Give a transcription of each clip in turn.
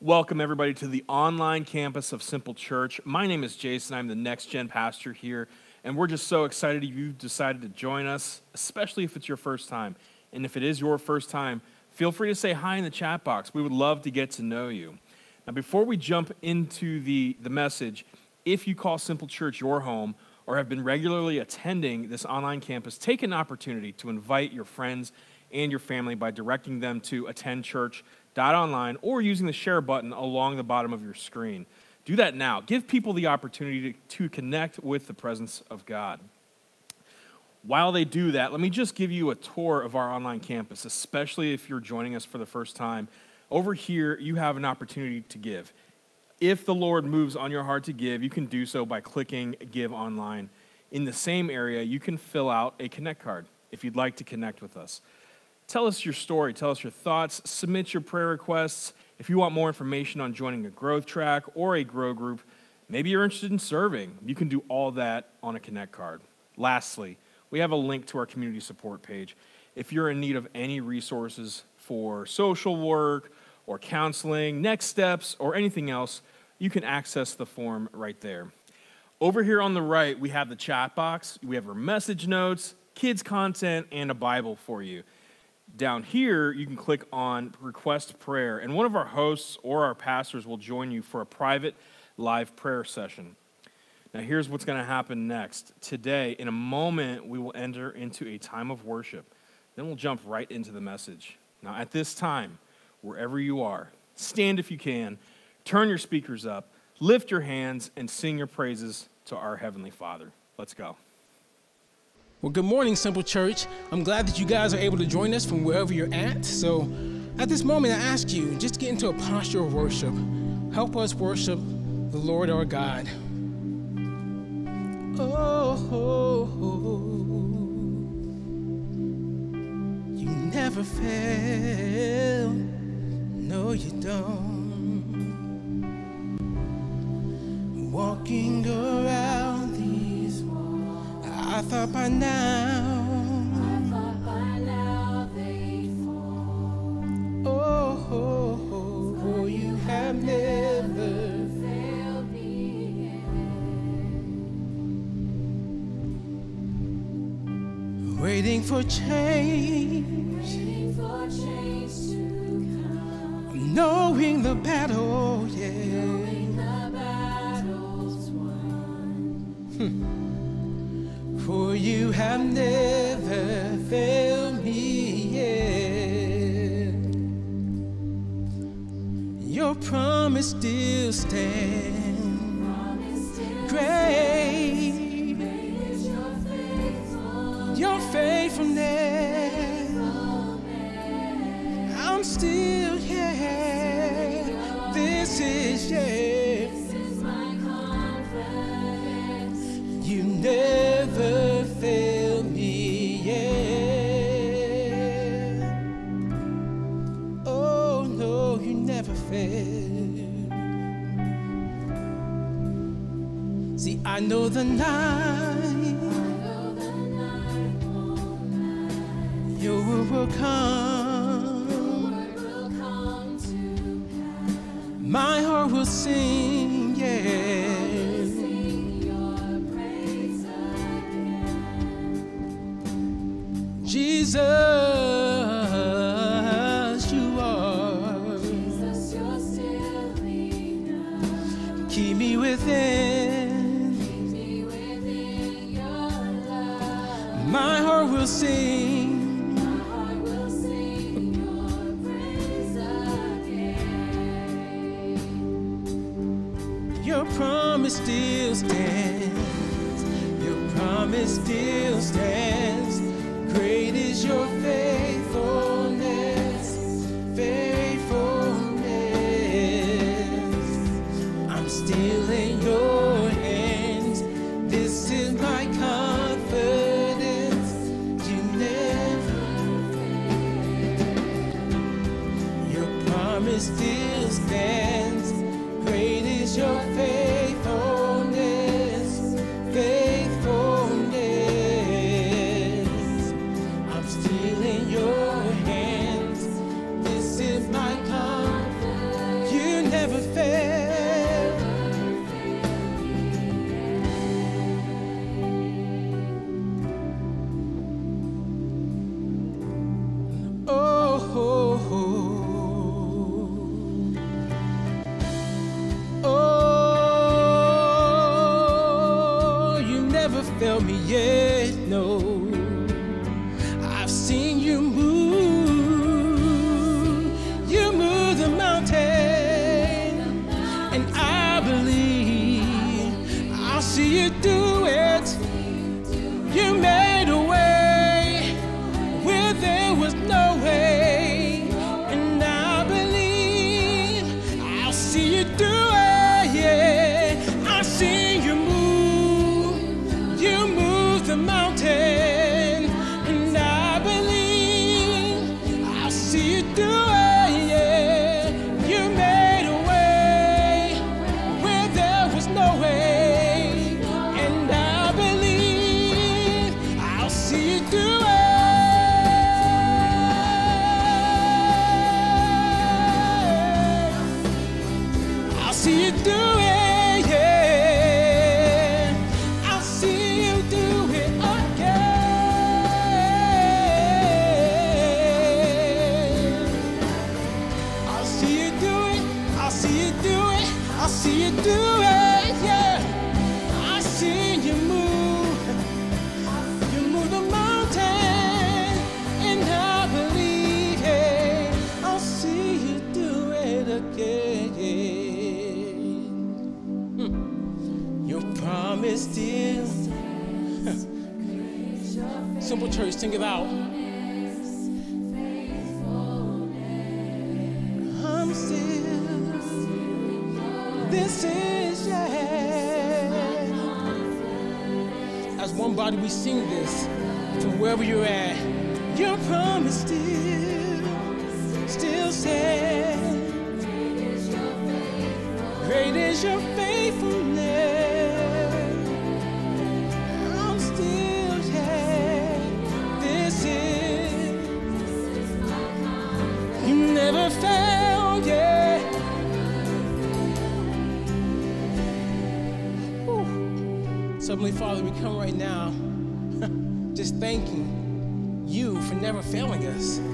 Welcome, everybody, to the online campus of Simple Church. My name is Jason. I'm the next gen pastor here, and we're just so excited you've decided to join us, especially if it's your first time. And if it is your first time, feel free to say hi in the chat box. We would love to get to know you. Now, before we jump into the, the message, if you call Simple Church your home or have been regularly attending this online campus, take an opportunity to invite your friends and your family by directing them to attend church online or using the share button along the bottom of your screen. Do that now. Give people the opportunity to, to connect with the presence of God. While they do that, let me just give you a tour of our online campus, especially if you're joining us for the first time. Over here, you have an opportunity to give. If the Lord moves on your heart to give, you can do so by clicking Give Online. In the same area, you can fill out a Connect card if you'd like to connect with us. Tell us your story, tell us your thoughts, submit your prayer requests. If you want more information on joining a growth track or a grow group, maybe you're interested in serving, you can do all that on a Connect card. Lastly, we have a link to our community support page. If you're in need of any resources for social work or counseling, next steps, or anything else, you can access the form right there. Over here on the right, we have the chat box, we have our message notes, kids' content, and a Bible for you down here, you can click on request prayer, and one of our hosts or our pastors will join you for a private live prayer session. Now, here's what's going to happen next. Today, in a moment, we will enter into a time of worship. Then we'll jump right into the message. Now, at this time, wherever you are, stand if you can, turn your speakers up, lift your hands, and sing your praises to our Heavenly Father. Let's go. Well, good morning, Simple Church. I'm glad that you guys are able to join us from wherever you're at. So, at this moment, I ask you just get into a posture of worship. Help us worship the Lord our God. Oh, oh, oh. you never fail. No, you don't. Walking around I thought by now. I thought by now they'd fall. Oh, oh you have never failed me yet. Waiting for change. Waiting for change to come. Knowing the battle, yeah. You have never failed me yet. Your promise still stands. Great, I know the night, your word will come. My heart will sing, yeah. Jesus. sing. See you do Father, we come right now just thanking you for never failing us.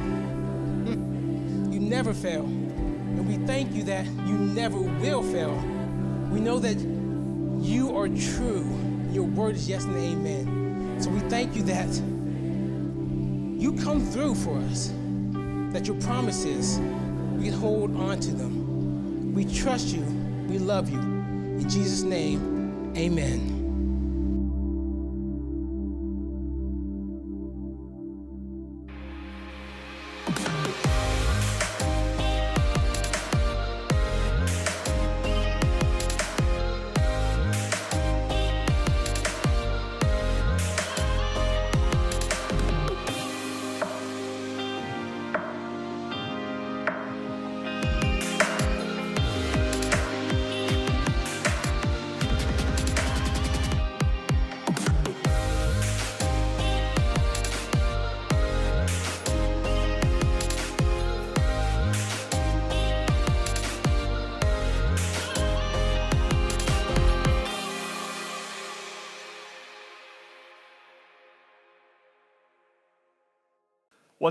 You never fail. And we thank you that you never will fail. We know that you are true. Your word is yes and amen. So we thank you that you come through for us, that your promises, we can hold on to them. We trust you. We love you. In Jesus' name, amen.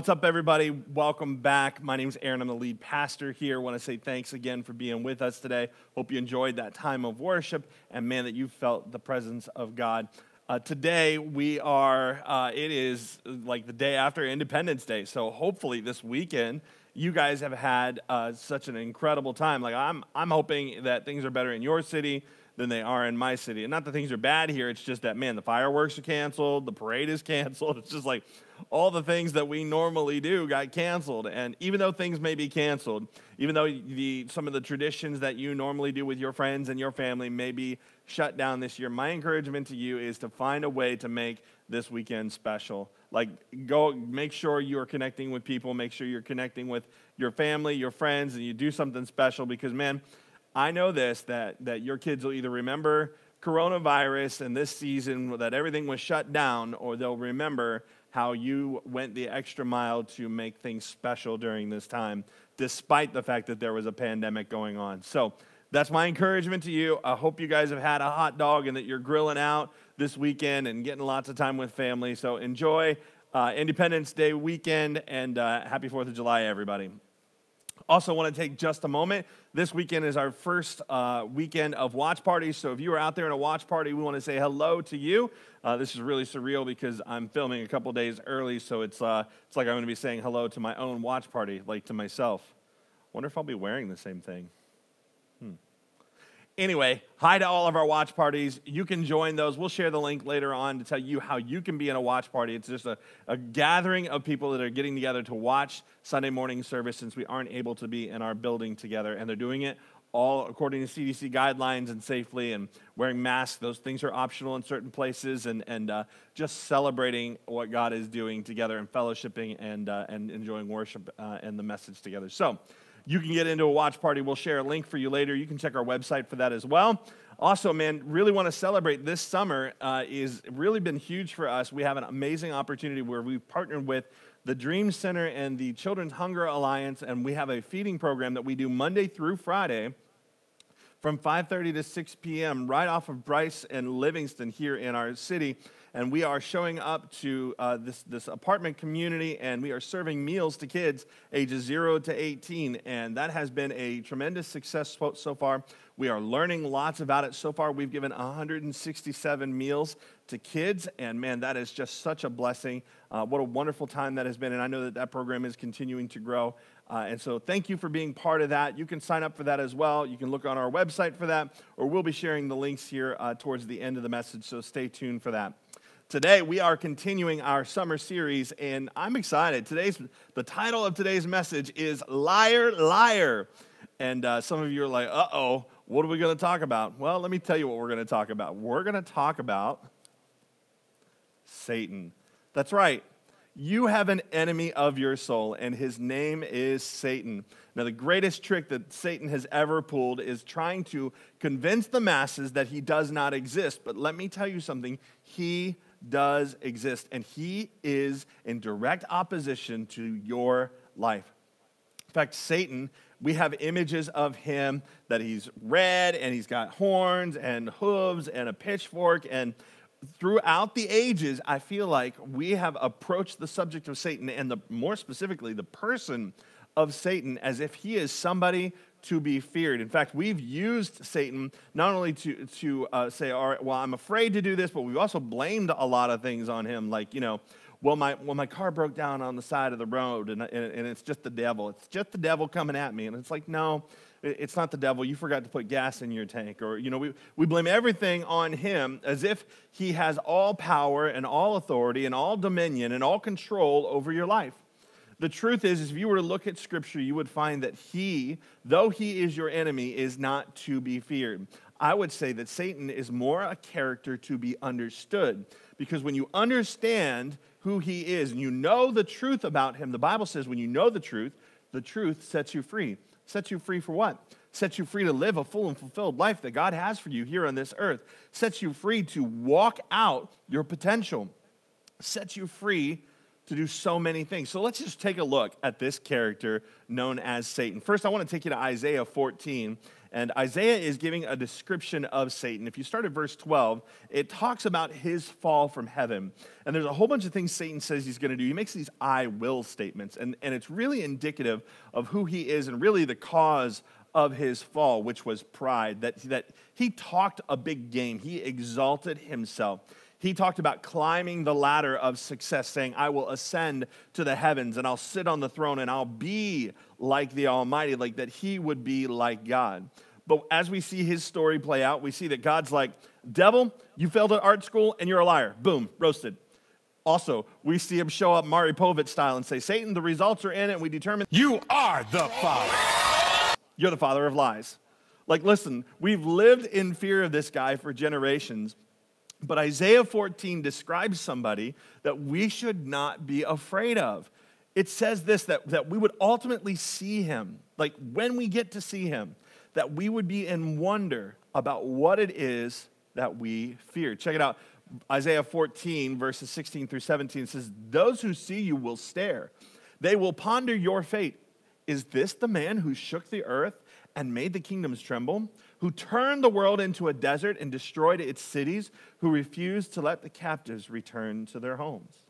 What's up, everybody? Welcome back. My name is Aaron. I'm the lead pastor here. want to say thanks again for being with us today. Hope you enjoyed that time of worship and, man, that you felt the presence of God. Uh, today, we are, uh, it is like the day after Independence Day. So hopefully, this weekend, you guys have had uh, such an incredible time. Like, I'm, I'm hoping that things are better in your city than they are in my city. And not that things are bad here, it's just that, man, the fireworks are canceled, the parade is canceled. It's just like all the things that we normally do got canceled. And even though things may be canceled, even though the, some of the traditions that you normally do with your friends and your family may be shut down this year, my encouragement to you is to find a way to make this weekend special. Like, go make sure you're connecting with people, make sure you're connecting with your family, your friends, and you do something special because, man, I know this that, that your kids will either remember coronavirus and this season that everything was shut down, or they'll remember how you went the extra mile to make things special during this time. despite the fact that there was a pandemic going on. So that's my encouragement to you. I hope you guys have had a hot dog and that you're grilling out this weekend and getting lots of time with family. So enjoy uh, Independence Day weekend and uh, happy 4th of July, everybody. Also, want to take just a moment. This weekend is our first uh, weekend of watch parties. So, if you are out there in a watch party, we want to say hello to you. Uh, this is really surreal because I'm filming a couple days early, so it's uh, it's like I'm going to be saying hello to my own watch party, like to myself. Wonder if I'll be wearing the same thing. Hmm. Anyway, hi to all of our watch parties. You can join those. We'll share the link later on to tell you how you can be in a watch party. It's just a, a gathering of people that are getting together to watch Sunday morning service since we aren't able to be in our building together. And they're doing it all according to CDC guidelines and safely and wearing masks. Those things are optional in certain places and, and uh, just celebrating what God is doing together and fellowshipping and, uh, and enjoying worship uh, and the message together. So, you can get into a watch party. We'll share a link for you later. You can check our website for that as well. Also, man, really want to celebrate this summer uh, is really been huge for us. We have an amazing opportunity where we've partnered with the Dream Center and the Children's Hunger Alliance, and we have a feeding program that we do Monday through Friday from 5.30 to 6 p.m. right off of Bryce and Livingston here in our city. And we are showing up to uh, this, this apartment community and we are serving meals to kids ages 0 to 18. And that has been a tremendous success so far. We are learning lots about it. So far, we've given 167 meals to kids. And man, that is just such a blessing. Uh, what a wonderful time that has been. And I know that that program is continuing to grow. Uh, and so, thank you for being part of that. You can sign up for that as well. You can look on our website for that, or we'll be sharing the links here uh, towards the end of the message. So, stay tuned for that. Today, we are continuing our summer series, and I'm excited. Today's the title of today's message is Liar, Liar. And uh, some of you are like, uh oh, what are we going to talk about? Well, let me tell you what we're going to talk about. We're going to talk about Satan. That's right. You have an enemy of your soul, and his name is Satan. Now, the greatest trick that Satan has ever pulled is trying to convince the masses that he does not exist. But let me tell you something he does exist, and he is in direct opposition to your life. In fact, Satan, we have images of him that he's red and he's got horns and hooves and a pitchfork. And throughout the ages, I feel like we have approached the subject of Satan and the, more specifically, the person of Satan as if he is somebody to be feared. In fact, we've used Satan not only to, to uh, say, all right, well, I'm afraid to do this, but we've also blamed a lot of things on him, like, you know, well, my, well, my car broke down on the side of the road and, and, and it's just the devil. It's just the devil coming at me. And it's like, no, it's not the devil. You forgot to put gas in your tank. Or, you know, we, we blame everything on him as if he has all power and all authority and all dominion and all control over your life. The truth is, is, if you were to look at Scripture, you would find that he, though he is your enemy, is not to be feared. I would say that Satan is more a character to be understood because when you understand who he is and you know the truth about him, the Bible says when you know the truth, the truth sets you free. Sets you free for what? Sets you free to live a full and fulfilled life that God has for you here on this earth. Sets you free to walk out your potential. Sets you free to do so many things. So let's just take a look at this character known as Satan. First, I want to take you to Isaiah 14. And Isaiah is giving a description of Satan. If you start at verse 12, it talks about his fall from heaven. And there's a whole bunch of things Satan says he's going to do. He makes these I will statements. And, and it's really indicative of who he is and really the cause of his fall, which was pride. That, that he talked a big game, he exalted himself. He talked about climbing the ladder of success, saying, I will ascend to the heavens and I'll sit on the throne and I'll be like the Almighty, like that he would be like God. But as we see his story play out, we see that God's like, Devil, you failed at art school and you're a liar. Boom, roasted. Also, we see him show up Maury Povich style and say, Satan, the results are in it. We determine You are the Father. you're the father of lies. Like, listen, we've lived in fear of this guy for generations, but Isaiah 14 describes somebody that we should not be afraid of. It says this that, that we would ultimately see him, like when we get to see him, that we would be in wonder about what it is that we fear. Check it out. Isaiah 14, verses 16 through 17 says, Those who see you will stare. They will ponder your fate. Is this the man who shook the earth and made the kingdoms tremble? Who turned the world into a desert and destroyed its cities? Who refused to let the captives return to their homes?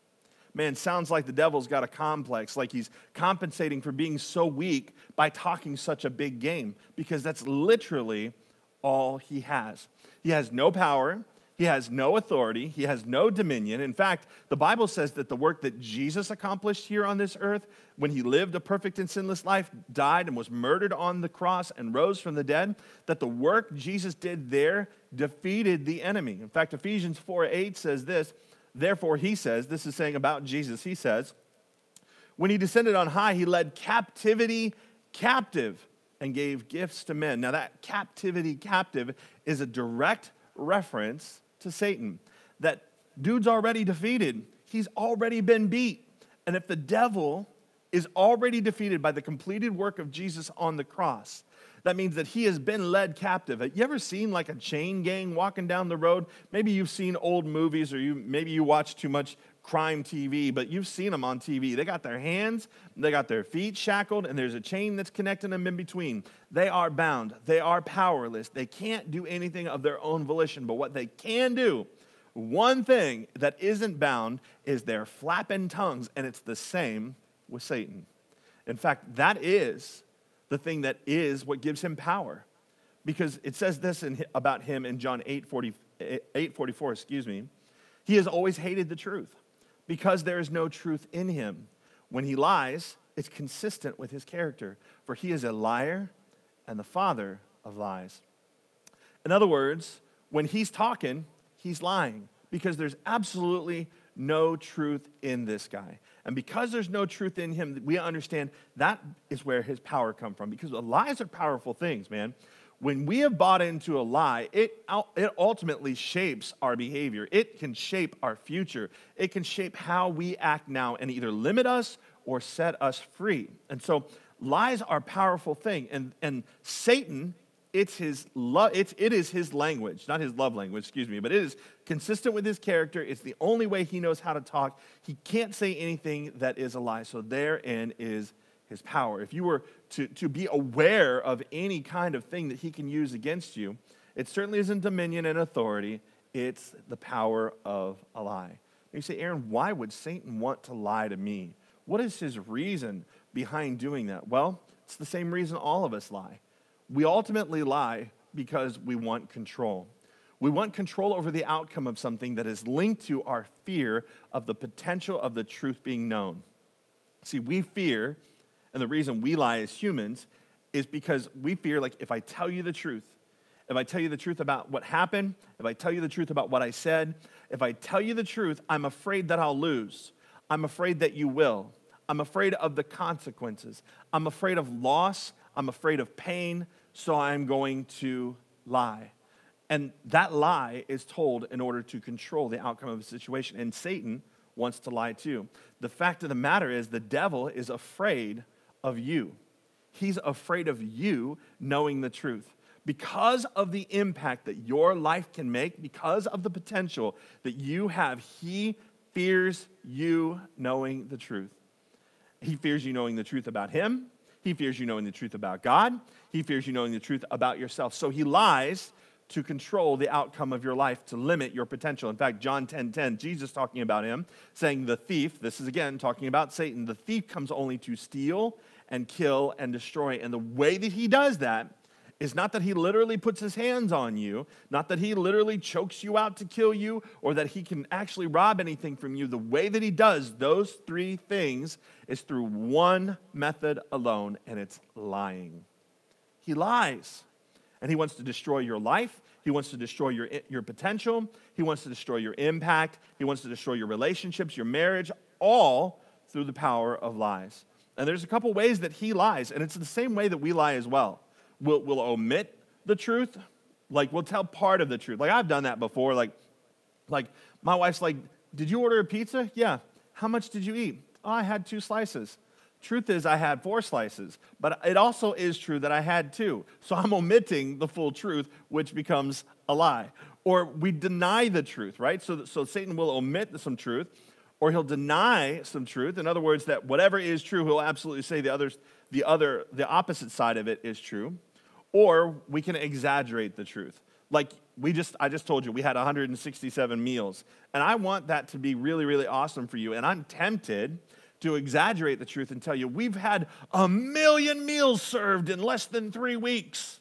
Man, sounds like the devil's got a complex, like he's compensating for being so weak by talking such a big game, because that's literally all he has. He has no power, he has no authority, he has no dominion. In fact, the Bible says that the work that Jesus accomplished here on this earth, when he lived a perfect and sinless life, died and was murdered on the cross and rose from the dead, that the work Jesus did there defeated the enemy. In fact, Ephesians 4 8 says this. Therefore, he says, this is saying about Jesus, he says, when he descended on high, he led captivity captive and gave gifts to men. Now, that captivity captive is a direct reference to Satan. That dude's already defeated, he's already been beat. And if the devil is already defeated by the completed work of Jesus on the cross, that means that he has been led captive. Have you ever seen like a chain gang walking down the road? Maybe you've seen old movies or you maybe you watch too much crime TV, but you've seen them on TV. They got their hands, they got their feet shackled, and there's a chain that's connecting them in between. They are bound, they are powerless. They can't do anything of their own volition, but what they can do, one thing that isn't bound is their flapping tongues, and it's the same with Satan. In fact, that is the thing that is what gives him power. Because it says this in, about him in John 8, 40, 8 44, excuse me. He has always hated the truth because there is no truth in him. When he lies, it's consistent with his character, for he is a liar and the father of lies. In other words, when he's talking, he's lying because there's absolutely no truth in this guy. And because there's no truth in him, we understand that is where his power come from because lies are powerful things, man. When we have bought into a lie, it, it ultimately shapes our behavior. It can shape our future. It can shape how we act now and either limit us or set us free. And so lies are a powerful thing. And, and Satan it's his love it's, it is his language not his love language excuse me but it is consistent with his character. It's the only way he knows how to talk. He can't say anything that is a lie. So therein is his power. If you were to, to be aware of any kind of thing that he can use against you it certainly isn't dominion and authority. It's the power of a lie. You say aaron why would satan want to lie to me? What is his reason behind doing that? Well it's the same reason all of us lie we ultimately lie because we want control. We want control over the outcome of something that is linked to our fear of the potential of the truth being known. See, we fear, and the reason we lie as humans is because we fear, like, if I tell you the truth, if I tell you the truth about what happened, if I tell you the truth about what I said, if I tell you the truth, I'm afraid that I'll lose. I'm afraid that you will. I'm afraid of the consequences. I'm afraid of loss. I'm afraid of pain, so I'm going to lie. And that lie is told in order to control the outcome of a situation. And Satan wants to lie too. The fact of the matter is, the devil is afraid of you. He's afraid of you knowing the truth. Because of the impact that your life can make, because of the potential that you have, he fears you knowing the truth. He fears you knowing the truth about him. He fears you knowing the truth about God. He fears you knowing the truth about yourself. So he lies to control the outcome of your life, to limit your potential. In fact, John 10 10, Jesus talking about him, saying, The thief, this is again talking about Satan, the thief comes only to steal and kill and destroy. And the way that he does that is not that he literally puts his hands on you, not that he literally chokes you out to kill you, or that he can actually rob anything from you. The way that he does those three things is through one method alone, and it's lying. He lies, and he wants to destroy your life. He wants to destroy your, your potential. He wants to destroy your impact. He wants to destroy your relationships, your marriage, all through the power of lies. And there's a couple ways that he lies, and it's the same way that we lie as well we'll, we'll omit the truth. Like, we'll tell part of the truth. Like, I've done that before. Like, like my wife's like, Did you order a pizza? Yeah. How much did you eat? Oh, I had two slices. Truth is, I had four slices, but it also is true that I had two. So I'm omitting the full truth, which becomes a lie. Or we deny the truth, right? So, so Satan will omit some truth, or he'll deny some truth. In other words, that whatever is true, he'll absolutely say the others, the other, the opposite side of it is true. Or we can exaggerate the truth. Like we just, I just told you, we had 167 meals. And I want that to be really, really awesome for you. And I'm tempted to exaggerate the truth and tell you, we've had a million meals served in less than three weeks.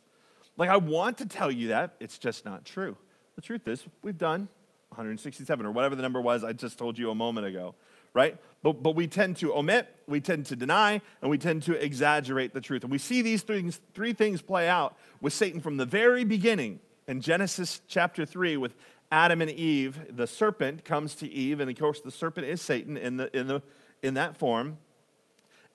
Like, I want to tell you that. It's just not true. The truth is, we've done 167 or whatever the number was I just told you a moment ago, right? But, but we tend to omit, we tend to deny, and we tend to exaggerate the truth. And we see these things, three things play out with Satan from the very beginning in Genesis chapter 3 with Adam and Eve. The serpent comes to Eve, and of course, the serpent is Satan in, the, in, the, in that form.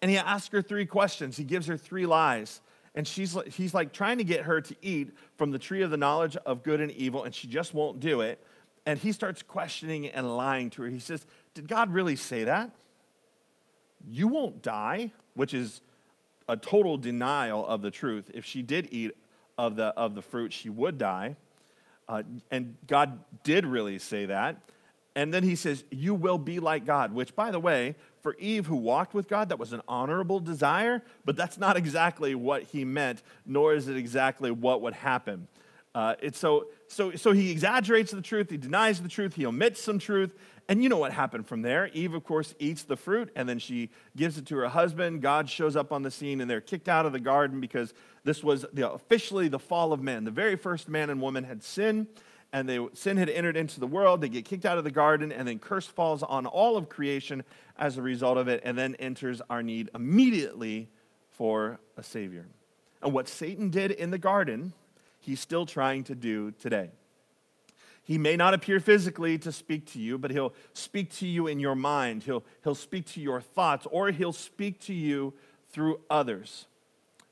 And he asks her three questions. He gives her three lies. And she's, he's like trying to get her to eat from the tree of the knowledge of good and evil, and she just won't do it. And he starts questioning and lying to her. He says, Did God really say that? You won't die, which is a total denial of the truth. If she did eat of the, of the fruit, she would die. Uh, and God did really say that. And then he says, You will be like God, which, by the way, for Eve who walked with God, that was an honorable desire, but that's not exactly what he meant, nor is it exactly what would happen. Uh, it's so, so, so he exaggerates the truth, he denies the truth, he omits some truth, and you know what happened from there. Eve, of course, eats the fruit, and then she gives it to her husband. God shows up on the scene, and they're kicked out of the garden because this was the, officially the fall of man. The very first man and woman had sinned, and they, sin had entered into the world. They get kicked out of the garden, and then curse falls on all of creation as a result of it, and then enters our need immediately for a Savior. And what Satan did in the garden, he's still trying to do today. He may not appear physically to speak to you, but he'll speak to you in your mind. He'll, he'll speak to your thoughts, or he'll speak to you through others.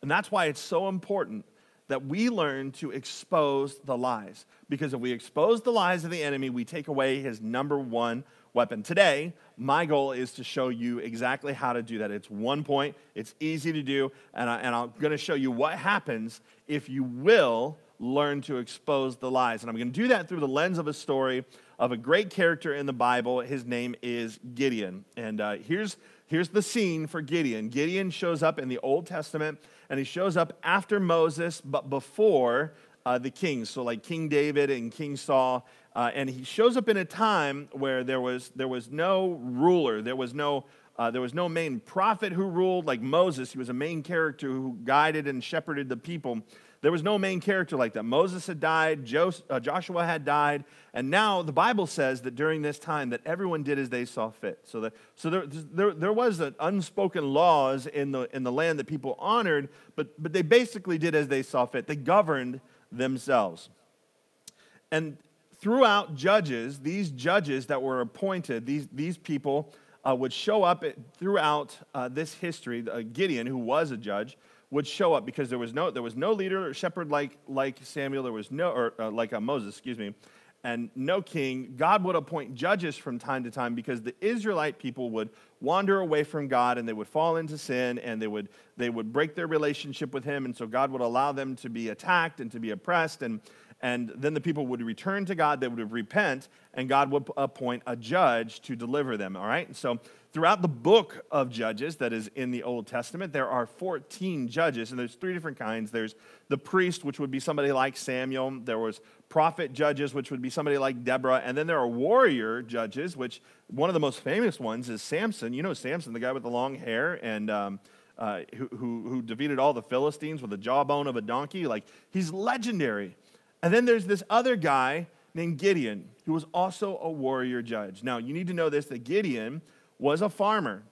And that's why it's so important that we learn to expose the lies. Because if we expose the lies of the enemy, we take away his number one weapon. Today, my goal is to show you exactly how to do that. It's one point, it's easy to do, and, I, and I'm going to show you what happens if you will learn to expose the lies. And I'm going to do that through the lens of a story of a great character in the Bible. His name is Gideon. And uh, here's, here's the scene for Gideon Gideon shows up in the Old Testament, and he shows up after Moses, but before uh, the kings. So, like King David and King Saul. Uh, and he shows up in a time where there was, there was no ruler, there was no uh, there was no main prophet who ruled like Moses. He was a main character who guided and shepherded the people. There was no main character like that. Moses had died, uh, Joshua had died, and now the Bible says that during this time that everyone did as they saw fit. So, that, so there, there, there was an unspoken laws in the, in the land that people honored, but, but they basically did as they saw fit. They governed themselves. And throughout Judges, these judges that were appointed, these, these people uh, would show up at, throughout uh, this history. Uh, Gideon, who was a judge, would show up because there was no, there was no leader or shepherd like, like Samuel, there was no, or uh, like uh, Moses, excuse me, and no king. God would appoint judges from time to time because the Israelite people would wander away from God and they would fall into sin and they would, they would break their relationship with Him. And so God would allow them to be attacked and to be oppressed. And, and then the people would return to God, they would repent, and God would appoint a judge to deliver them, all right? So throughout the book of Judges that is in the Old Testament, there are 14 judges, and there's three different kinds. There's the priest, which would be somebody like Samuel. There was prophet judges, which would be somebody like Deborah. And then there are warrior judges, which one of the most famous ones is Samson. You know Samson, the guy with the long hair and um, uh, who, who, who defeated all the Philistines with the jawbone of a donkey. Like, he's legendary. And then there's this other guy named Gideon, who was also a warrior judge. Now, you need to know this that Gideon was a farmer.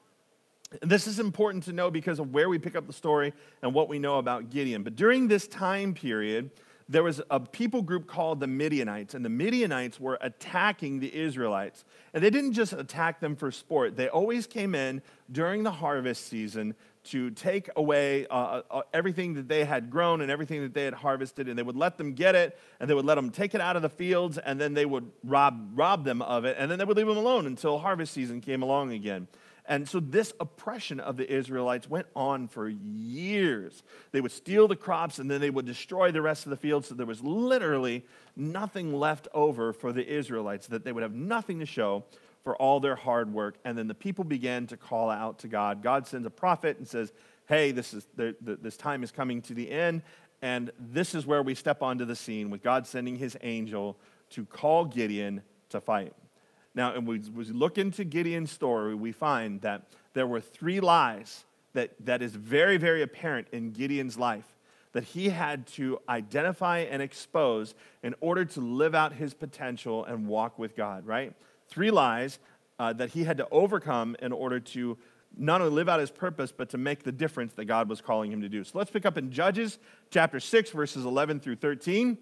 And This is important to know because of where we pick up the story and what we know about Gideon. But during this time period, there was a people group called the Midianites, and the Midianites were attacking the Israelites. And they didn't just attack them for sport, they always came in during the harvest season to take away uh, uh, everything that they had grown and everything that they had harvested, and they would let them get it, and they would let them take it out of the fields, and then they would rob, rob them of it, and then they would leave them alone until harvest season came along again. And so this oppression of the Israelites went on for years. They would steal the crops and then they would destroy the rest of the field. So there was literally nothing left over for the Israelites, that they would have nothing to show for all their hard work. And then the people began to call out to God. God sends a prophet and says, Hey, this, is the, the, this time is coming to the end. And this is where we step onto the scene with God sending his angel to call Gideon to fight. Now, and we, we look into Gideon's story, we find that there were three lies that, that is very, very apparent in Gideon's life that he had to identify and expose in order to live out his potential and walk with God, right? Three lies uh, that he had to overcome in order to not only live out his purpose, but to make the difference that God was calling him to do. So let's pick up in Judges chapter 6, verses 11 through 13.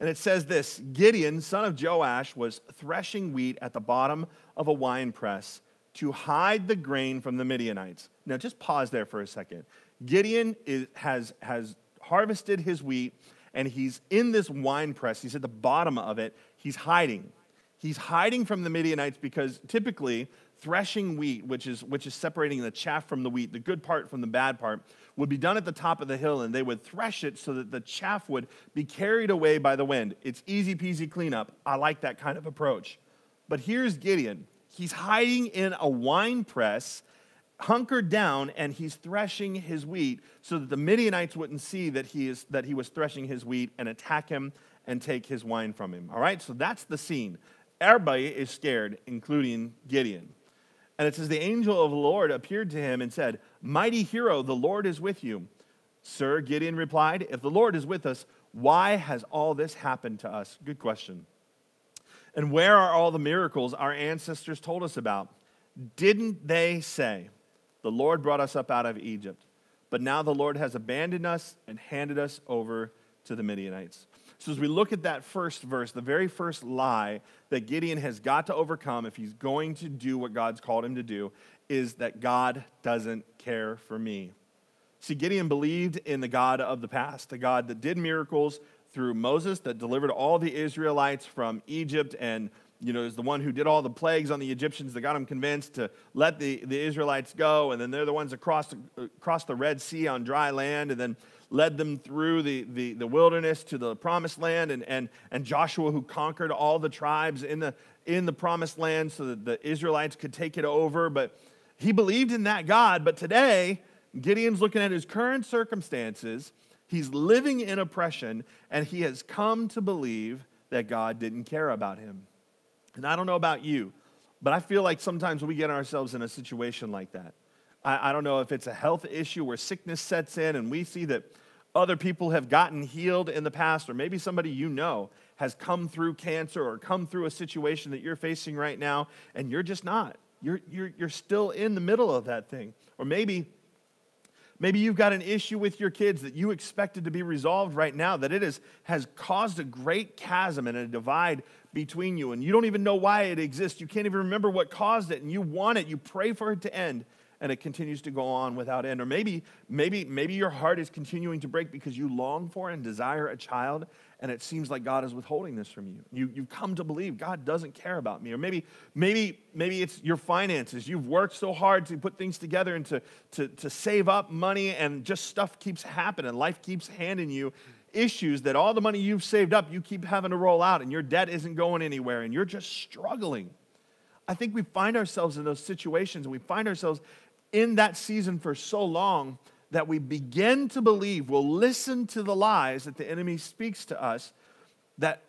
And it says this Gideon, son of Joash, was threshing wheat at the bottom of a wine press to hide the grain from the Midianites. Now, just pause there for a second. Gideon is, has, has harvested his wheat and he's in this wine press. He's at the bottom of it. He's hiding. He's hiding from the Midianites because typically threshing wheat, which is, which is separating the chaff from the wheat, the good part from the bad part, would be done at the top of the hill and they would thresh it so that the chaff would be carried away by the wind. It's easy peasy cleanup. I like that kind of approach. But here's Gideon. He's hiding in a wine press, hunkered down, and he's threshing his wheat so that the Midianites wouldn't see that he, is, that he was threshing his wheat and attack him and take his wine from him. All right, so that's the scene. Everybody is scared, including Gideon. And it says, The angel of the Lord appeared to him and said, Mighty hero, the Lord is with you. Sir, Gideon replied, If the Lord is with us, why has all this happened to us? Good question. And where are all the miracles our ancestors told us about? Didn't they say, The Lord brought us up out of Egypt, but now the Lord has abandoned us and handed us over to the Midianites? So, as we look at that first verse, the very first lie that Gideon has got to overcome if he's going to do what God's called him to do is that God doesn't care for me. See, Gideon believed in the God of the past, the God that did miracles through Moses, that delivered all the Israelites from Egypt and you know, is the one who did all the plagues on the Egyptians that got them convinced to let the, the Israelites go. And then they're the ones that crossed, crossed the Red Sea on dry land and then led them through the, the, the wilderness to the promised land. And, and, and Joshua, who conquered all the tribes in the, in the promised land so that the Israelites could take it over. But he believed in that God. But today, Gideon's looking at his current circumstances. He's living in oppression, and he has come to believe that God didn't care about him. And I don't know about you, but I feel like sometimes we get ourselves in a situation like that. I, I, don't know if it's a health issue where sickness sets in and we see that other people have gotten healed in the past, or maybe somebody you know has come through cancer or come through a situation that you're facing right now, and you're just not. You're, you're, you're still in the middle of that thing. Or maybe Maybe you've got an issue with your kids that you expected to be resolved right now, that it is, has caused a great chasm and a divide between you, and you don't even know why it exists. You can't even remember what caused it, and you want it. You pray for it to end, and it continues to go on without end. Or maybe, maybe, maybe your heart is continuing to break because you long for and desire a child, and it seems like God is withholding this from you. You, you've come to believe God doesn't care about me. Or maybe, maybe, maybe it's your finances. You've worked so hard to put things together and to, to, to save up money, and just stuff keeps happening. Life keeps handing you issues that all the money you've saved up, you keep having to roll out, and your debt isn't going anywhere, and you're just struggling. I think we find ourselves in those situations, and we find ourselves in that season for so long that we begin to believe, we'll listen to the lies that the enemy speaks to us, that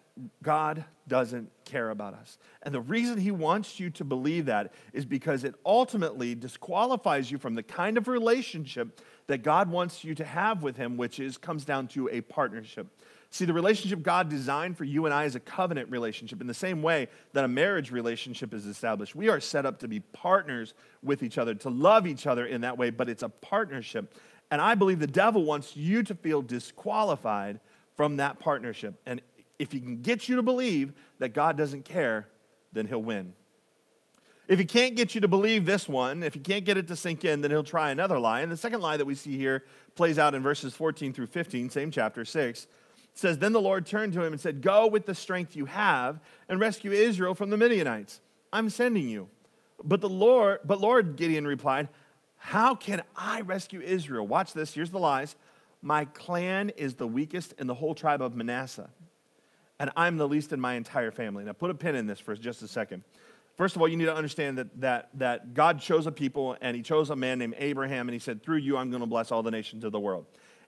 God doesn't care about us. And the reason he wants you to believe that is because it ultimately disqualifies you from the kind of relationship that God wants you to have with him, which is comes down to a partnership. See, the relationship God designed for you and I is a covenant relationship in the same way that a marriage relationship is established. We are set up to be partners with each other, to love each other in that way, but it's a partnership. And I believe the devil wants you to feel disqualified from that partnership. And if he can get you to believe that God doesn't care, then he'll win. If he can't get you to believe this one, if he can't get it to sink in, then he'll try another lie. And the second lie that we see here plays out in verses 14 through 15, same chapter 6. It says, Then the Lord turned to him and said, Go with the strength you have and rescue Israel from the Midianites. I'm sending you. But the Lord, but Lord, Gideon replied, how can I rescue Israel? Watch this. Here's the lies. My clan is the weakest in the whole tribe of Manasseh, and I'm the least in my entire family. Now, put a pin in this for just a second. First of all, you need to understand that, that, that God chose a people and he chose a man named Abraham and he said, Through you, I'm going to bless all the nations of the world.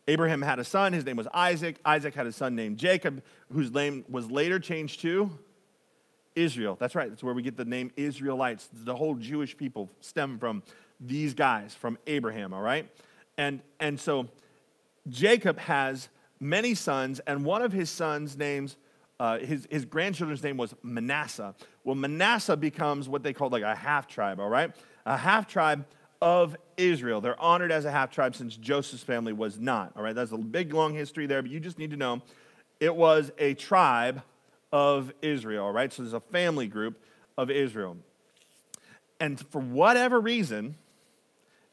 Abraham had a son, his name was Isaac. Isaac had a son named Jacob, whose name was later changed to Israel. That's right, that's where we get the name Israelites. The whole Jewish people stem from these guys, from Abraham, all right? And, and so Jacob has many sons, and one of his sons' names, uh, his, his grandchildren's name was Manasseh. Well, Manasseh becomes what they called like a half tribe, all right? A half tribe of Israel. They're honored as a half tribe since Joseph's family was not, all right? That's a big, long history there, but you just need to know it was a tribe of Israel, all right? So there's a family group of Israel. And for whatever reason,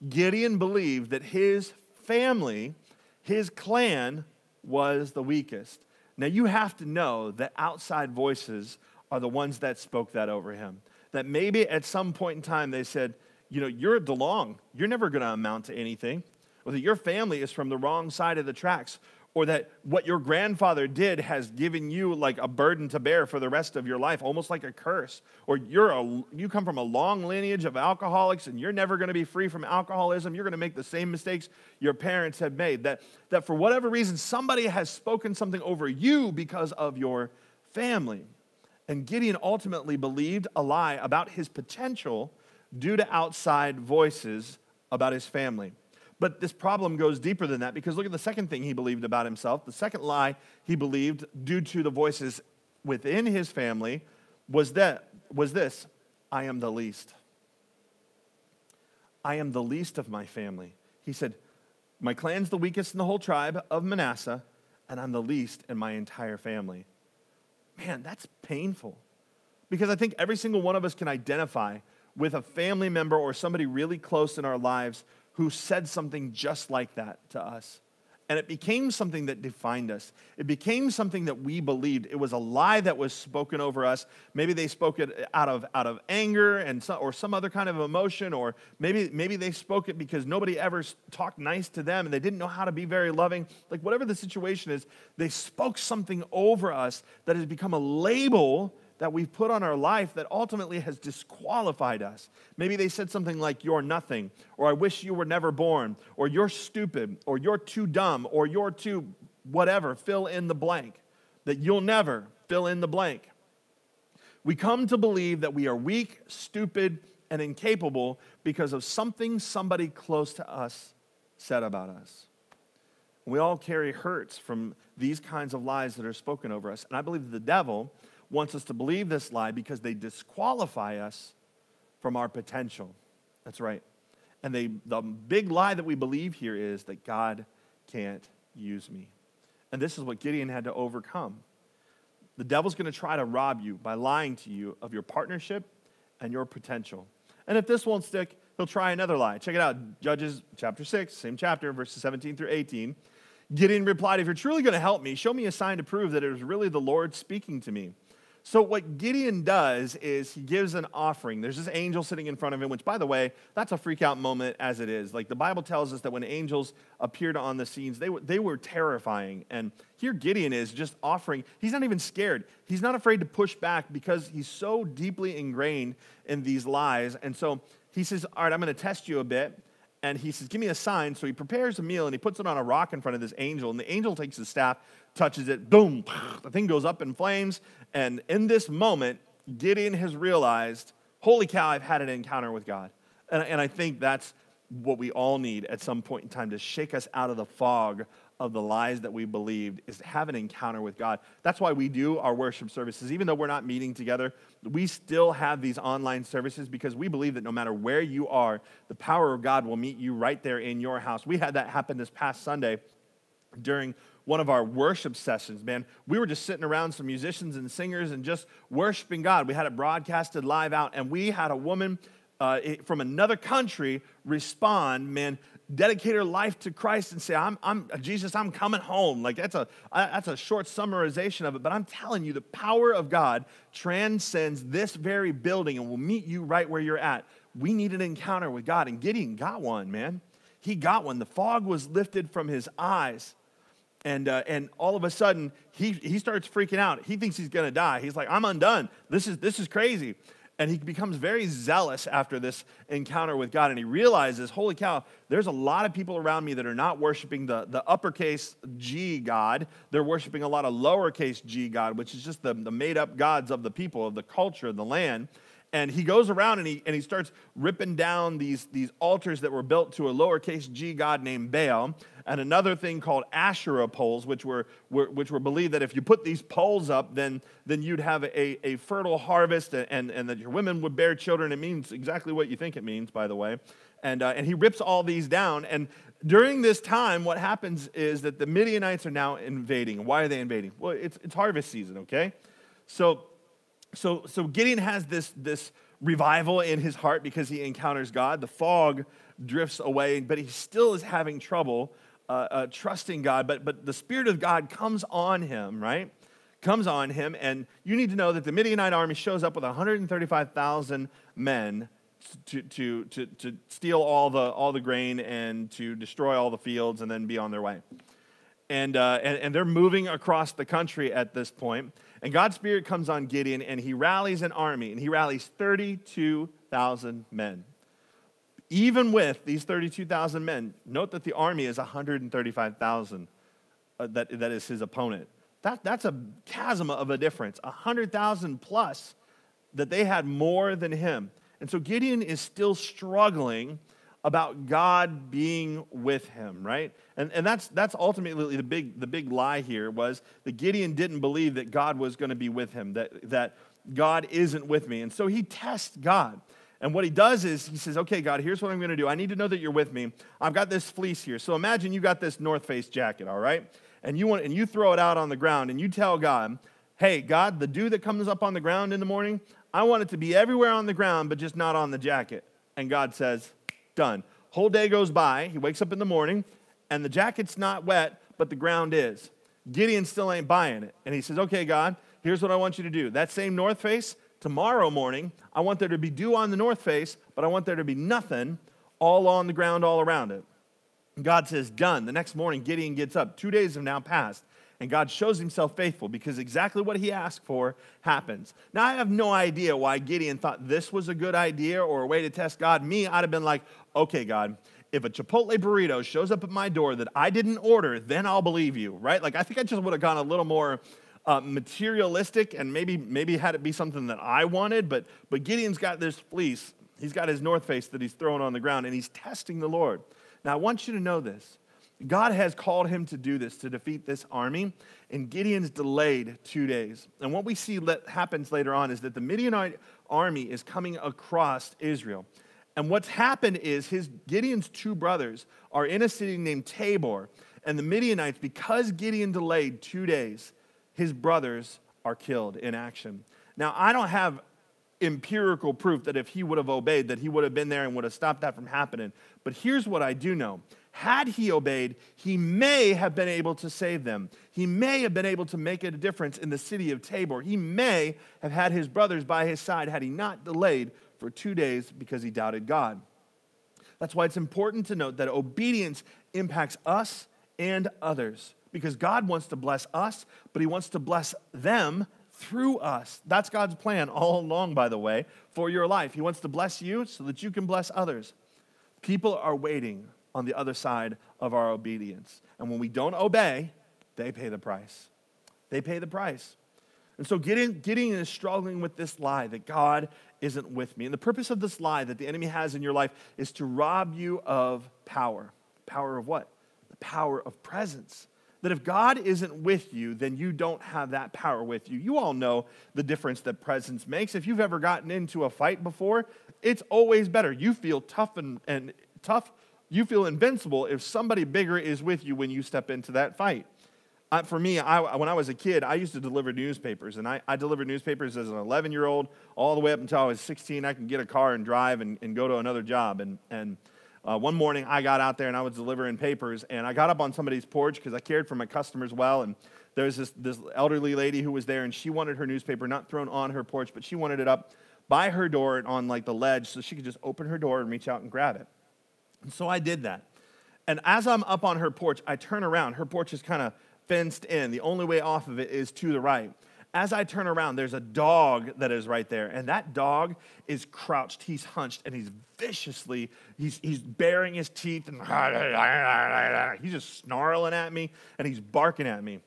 Gideon believed that his family, his clan, was the weakest. Now, you have to know that outside voices are the ones that spoke that over him. That maybe at some point in time they said, you know, you're a DeLong. You're never going to amount to anything. Or that your family is from the wrong side of the tracks. Or that what your grandfather did has given you like a burden to bear for the rest of your life, almost like a curse. Or you're a, you come from a long lineage of alcoholics and you're never going to be free from alcoholism. You're going to make the same mistakes your parents have made. That, that for whatever reason, somebody has spoken something over you because of your family. And Gideon ultimately believed a lie about his potential due to outside voices about his family. But this problem goes deeper than that because look at the second thing he believed about himself. The second lie he believed due to the voices within his family was that was this, I am the least. I am the least of my family. He said, My clan's the weakest in the whole tribe of Manasseh, and I'm the least in my entire family. Man, that's painful. Because I think every single one of us can identify with a family member or somebody really close in our lives who said something just like that to us. And it became something that defined us. It became something that we believed. It was a lie that was spoken over us. Maybe they spoke it out of, out of anger and or some other kind of emotion, or maybe, maybe they spoke it because nobody ever talked nice to them and they didn't know how to be very loving. Like, whatever the situation is, they spoke something over us that has become a label that we've put on our life that ultimately has disqualified us. Maybe they said something like, You're nothing, or I wish you were never born, or you're stupid, or you're too dumb, or you're too whatever, fill in the blank, that you'll never fill in the blank. We come to believe that we are weak, stupid, and incapable because of something somebody close to us said about us. We all carry hurts from these kinds of lies that are spoken over us. And I believe the devil wants us to believe this lie because they disqualify us from our potential. That's right. And they, the big lie that we believe here is that God can't use me. And this is what Gideon had to overcome. The devil's going to try to rob you by lying to you of your partnership and your potential. And if this won't stick, he'll try another lie. Check it out Judges chapter 6, same chapter, verses 17 through 18. Gideon replied, If you're truly going to help me, show me a sign to prove that it was really the Lord speaking to me. So, what Gideon does is he gives an offering. There's this angel sitting in front of him, which, by the way, that's a freak out moment as it is. Like the Bible tells us that when angels appeared on the scenes, they were, they were terrifying. And here Gideon is just offering. He's not even scared. He's not afraid to push back because he's so deeply ingrained in these lies. And so he says, All right, I'm going to test you a bit. And he says, Give me a sign. So he prepares a meal and he puts it on a rock in front of this angel. And the angel takes his staff, touches it, boom, the thing goes up in flames. And in this moment, Gideon has realized, Holy cow, I've had an encounter with God. And, and I think that's what we all need at some point in time to shake us out of the fog of the lies that we believed is to have an encounter with God. That's why we do our worship services. Even though we're not meeting together, we still have these online services because we believe that no matter where you are, the power of God will meet you right there in your house. We had that happen this past Sunday during one of our worship sessions, man. We were just sitting around some musicians and singers and just worshiping God. We had it broadcasted live out, and we had a woman uh, from another country respond, man, dedicate her life to Christ and say, I'm, I'm Jesus, I'm coming home. Like that's a, that's a short summarization of it, but I'm telling you, the power of God transcends this very building and will meet you right where you're at. We need an encounter with God, and Gideon got one, man. He got one. The fog was lifted from his eyes. And, uh, and all of a sudden, he, he starts freaking out. He thinks he's going to die. He's like, I'm undone. This is, this is crazy. And he becomes very zealous after this encounter with God. And he realizes, holy cow, there's a lot of people around me that are not worshiping the, the uppercase G God. They're worshiping a lot of lowercase g God, which is just the, the made up gods of the people, of the culture, of the land. And he goes around and he, and he starts ripping down these, these altars that were built to a lowercase g god named Baal, and another thing called Asherah poles, which were, were, which were believed that if you put these poles up, then, then you'd have a, a fertile harvest and, and, and that your women would bear children. It means exactly what you think it means, by the way. And, uh, and he rips all these down. And during this time, what happens is that the Midianites are now invading. Why are they invading? Well, it's, it's harvest season, okay? So so, so Gideon has this, this revival in his heart because he encounters God. The fog drifts away, but he still is having trouble uh, uh, trusting God. But, but the Spirit of God comes on him, right? Comes on him, and you need to know that the Midianite army shows up with 135,000 men to, to, to, to steal all the, all the grain and to destroy all the fields and then be on their way. And, uh, and, and they're moving across the country at this point. And God's Spirit comes on Gideon and he rallies an army, and he rallies 32,000 men. Even with these 32,000 men, note that the army is 135,000. Uh, that, that is his opponent. That, that's a chasm of a difference. 100,000 plus that they had more than him. And so Gideon is still struggling about God being with him, right? And, and that's, that's ultimately the big, the big lie here was that Gideon didn't believe that God was going to be with him, that, that God isn't with me. And so he tests God. And what he does is he says, Okay, God, here's what I'm going to do. I need to know that you're with me. I've got this fleece here. So imagine you got this North Face jacket, all right? And you, want, and you throw it out on the ground and you tell God, Hey, God, the dew that comes up on the ground in the morning, I want it to be everywhere on the ground, but just not on the jacket. And God says, Done. Whole day goes by. He wakes up in the morning, and the jacket's not wet, but the ground is. Gideon still ain't buying it. And he says, Okay, God, here's what I want you to do. That same north face, tomorrow morning, I want there to be dew on the north face, but I want there to be nothing all on the ground all around it. And God says, Done. The next morning, Gideon gets up. Two days have now passed. And God shows himself faithful because exactly what he asked for happens. Now, I have no idea why Gideon thought this was a good idea or a way to test God. Me, I'd have been like, okay, God, if a Chipotle burrito shows up at my door that I didn't order, then I'll believe you, right? Like, I think I just would have gone a little more uh, materialistic and maybe, maybe had it be something that I wanted. But, but Gideon's got this fleece, he's got his North Face that he's throwing on the ground, and he's testing the Lord. Now, I want you to know this. God has called him to do this, to defeat this army, and Gideon's delayed two days. And what we see that happens later on is that the Midianite army is coming across Israel. And what's happened is his Gideon's two brothers are in a city named Tabor, and the Midianites, because Gideon delayed two days, his brothers are killed in action. Now, I don't have empirical proof that if he would have obeyed, that he would have been there and would have stopped that from happening. But here's what I do know had he obeyed, he may have been able to save them. He may have been able to make a difference in the city of Tabor. He may have had his brothers by his side had he not delayed for two days because he doubted God. That's why it's important to note that obedience impacts us and others because God wants to bless us, but he wants to bless them through us. That's God's plan all along, by the way, for your life. He wants to bless you so that you can bless others. People are waiting on the other side of our obedience. And when we don't obey, they pay the price. They pay the price. And so Gideon, Gideon is struggling with this lie that God isn't with me. And the purpose of this lie that the enemy has in your life is to rob you of power. Power of what? The power of presence. That if God isn't with you, then you don't have that power with you. You all know the difference that presence makes. If you've ever gotten into a fight before, it's always better. You feel tough and, and tough you feel invincible if somebody bigger is with you when you step into that fight. Uh, for me, I, when I was a kid, I used to deliver newspapers, and I, I delivered newspapers as an 11 year old all the way up until I was 16. I could get a car and drive and, and go to another job. And, and uh, one morning, I got out there and I was delivering papers, and I got up on somebody's porch because I cared for my customers well. And there was this, this elderly lady who was there, and she wanted her newspaper not thrown on her porch, but she wanted it up by her door and on like the ledge so she could just open her door and reach out and grab it. And so I did that. And as I'm up on her porch, I turn around. Her porch is kind of fenced in. The only way off of it is to the right. As I turn around, there's a dog that is right there, and that dog is crouched. He's hunched, and he's viciously, he's, he's baring his teeth, and he's just snarling at me, and he's barking at me.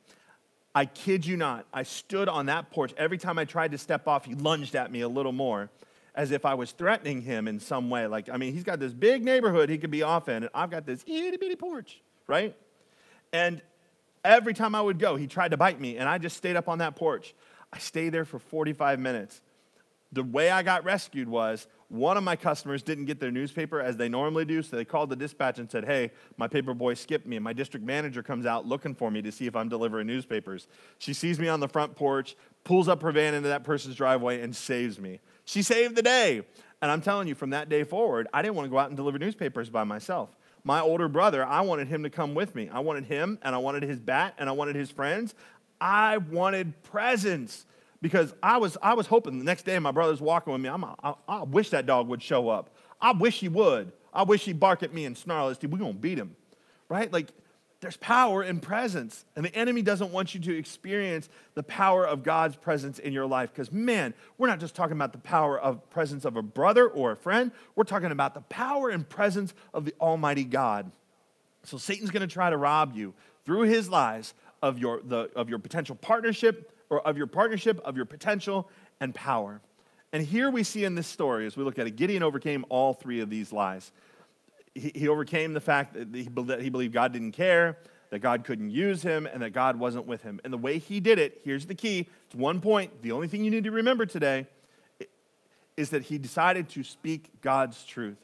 I kid you not, I stood on that porch. Every time I tried to step off, he lunged at me a little more as if I was threatening him in some way. Like, I mean, he's got this big neighborhood he could be off in, and I've got this itty bitty porch, right? And every time I would go, he tried to bite me, and I just stayed up on that porch. I stayed there for 45 minutes. The way I got rescued was one of my customers didn't get their newspaper as they normally do, so they called the dispatch and said, Hey, my paper boy skipped me. And my district manager comes out looking for me to see if I'm delivering newspapers. She sees me on the front porch, pulls up her van into that person's driveway, and saves me. She saved the day. And I'm telling you, from that day forward, I didn't want to go out and deliver newspapers by myself. My older brother, I wanted him to come with me. I wanted him, and I wanted his bat, and I wanted his friends. I wanted presents because I was, I was hoping the next day my brother's walking with me. I'm, I, I wish that dog would show up. I wish he would. I wish he'd bark at me and snarl at us. We're going to beat him, right? Like, there's power in presence. And the enemy doesn't want you to experience the power of God's presence in your life. Because, man, we're not just talking about the power of presence of a brother or a friend. We're talking about the power and presence of the Almighty God. So Satan's going to try to rob you through his lies of your, the, of your potential partnership or of your partnership, of your potential and power. And here we see in this story, as we look at it, Gideon overcame all three of these lies. He, he overcame the fact that he, that he believed God didn't care, that God couldn't use him, and that God wasn't with him. And the way he did it, here's the key it's one point. The only thing you need to remember today is that he decided to speak God's truth.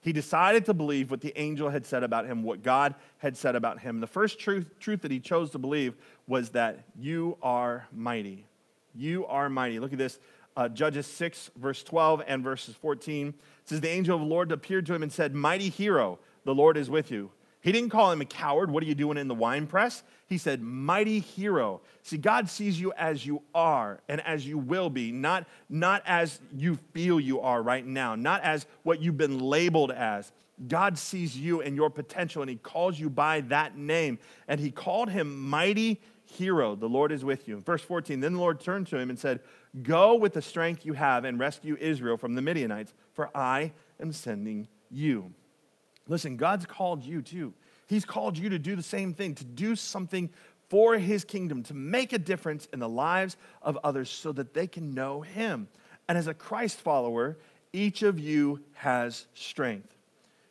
He decided to believe what the angel had said about him, what God had said about him. The first truth, truth that he chose to believe was that you are mighty. You are mighty. Look at this. Uh, Judges 6, verse 12 and verses 14. It says, The angel of the Lord appeared to him and said, Mighty hero, the Lord is with you. He didn't call him a coward. What are you doing in the wine press? He said, Mighty hero. See, God sees you as you are and as you will be, not, not as you feel you are right now, not as what you've been labeled as. God sees you and your potential, and He calls you by that name. And He called him Mighty Hero. The Lord is with you. Verse 14 Then the Lord turned to him and said, Go with the strength you have and rescue Israel from the Midianites, for I am sending you. Listen, God's called you too. He's called you to do the same thing, to do something for his kingdom, to make a difference in the lives of others so that they can know him. And as a Christ follower, each of you has strength.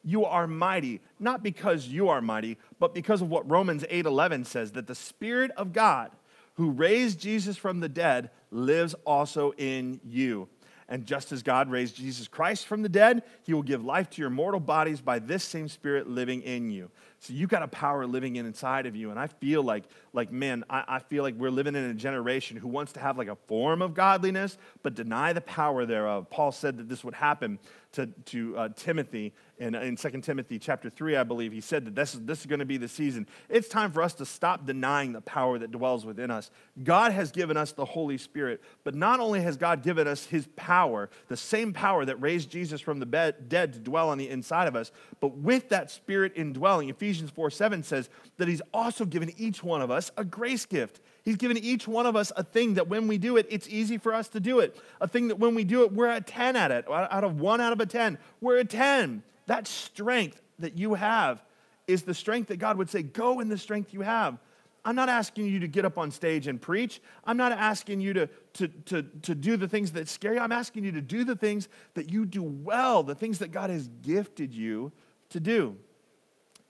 You are mighty, not because you are mighty, but because of what Romans 8:11 says that the spirit of God who raised Jesus from the dead lives also in you. And just as God raised Jesus Christ from the dead, he will give life to your mortal bodies by this same spirit living in you. So you've got a power living in inside of you. And I feel like, like man, I, I feel like we're living in a generation who wants to have like a form of godliness, but deny the power thereof. Paul said that this would happen to, to uh, Timothy in, in 2 Timothy chapter 3, I believe. He said that this is, this is going to be the season. It's time for us to stop denying the power that dwells within us. God has given us the Holy Spirit, but not only has God given us his power, the same power that raised Jesus from the bed, dead to dwell on the inside of us, but with that Spirit indwelling, Ephesians 4 7 says that he's also given each one of us a grace gift. He's given each one of us a thing that when we do it, it's easy for us to do it. A thing that when we do it, we're at 10 at it. Out of one out of a 10, we're at 10. That strength that you have is the strength that God would say, go in the strength you have. I'm not asking you to get up on stage and preach. I'm not asking you to, to, to, to do the things that scare you. I'm asking you to do the things that you do well, the things that God has gifted you to do.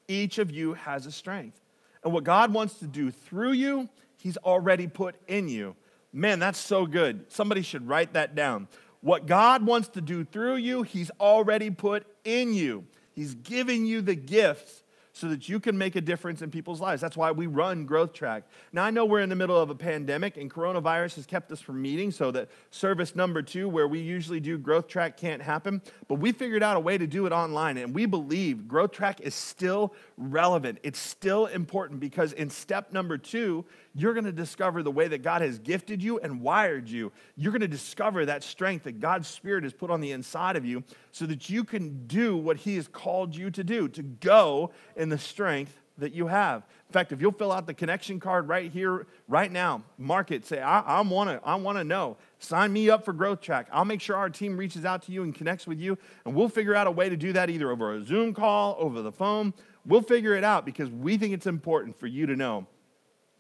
Each of you has a strength. And what God wants to do through you, He's already put in you. Man, that's so good. Somebody should write that down. What God wants to do through you, He's already put in you. He's giving you the gifts so that you can make a difference in people's lives. That's why we run Growth Track. Now, I know we're in the middle of a pandemic and coronavirus has kept us from meeting, so that service number two, where we usually do Growth Track, can't happen. But we figured out a way to do it online, and we believe Growth Track is still relevant. It's still important because in step number two, you're going to discover the way that God has gifted you and wired you. You're going to discover that strength that God's Spirit has put on the inside of you so that you can do what He has called you to do, to go in the strength that you have. In fact, if you'll fill out the connection card right here, right now, mark it, say, I, I want to I wanna know. Sign me up for Growth Track. I'll make sure our team reaches out to you and connects with you, and we'll figure out a way to do that either over a Zoom call, over the phone. We'll figure it out because we think it's important for you to know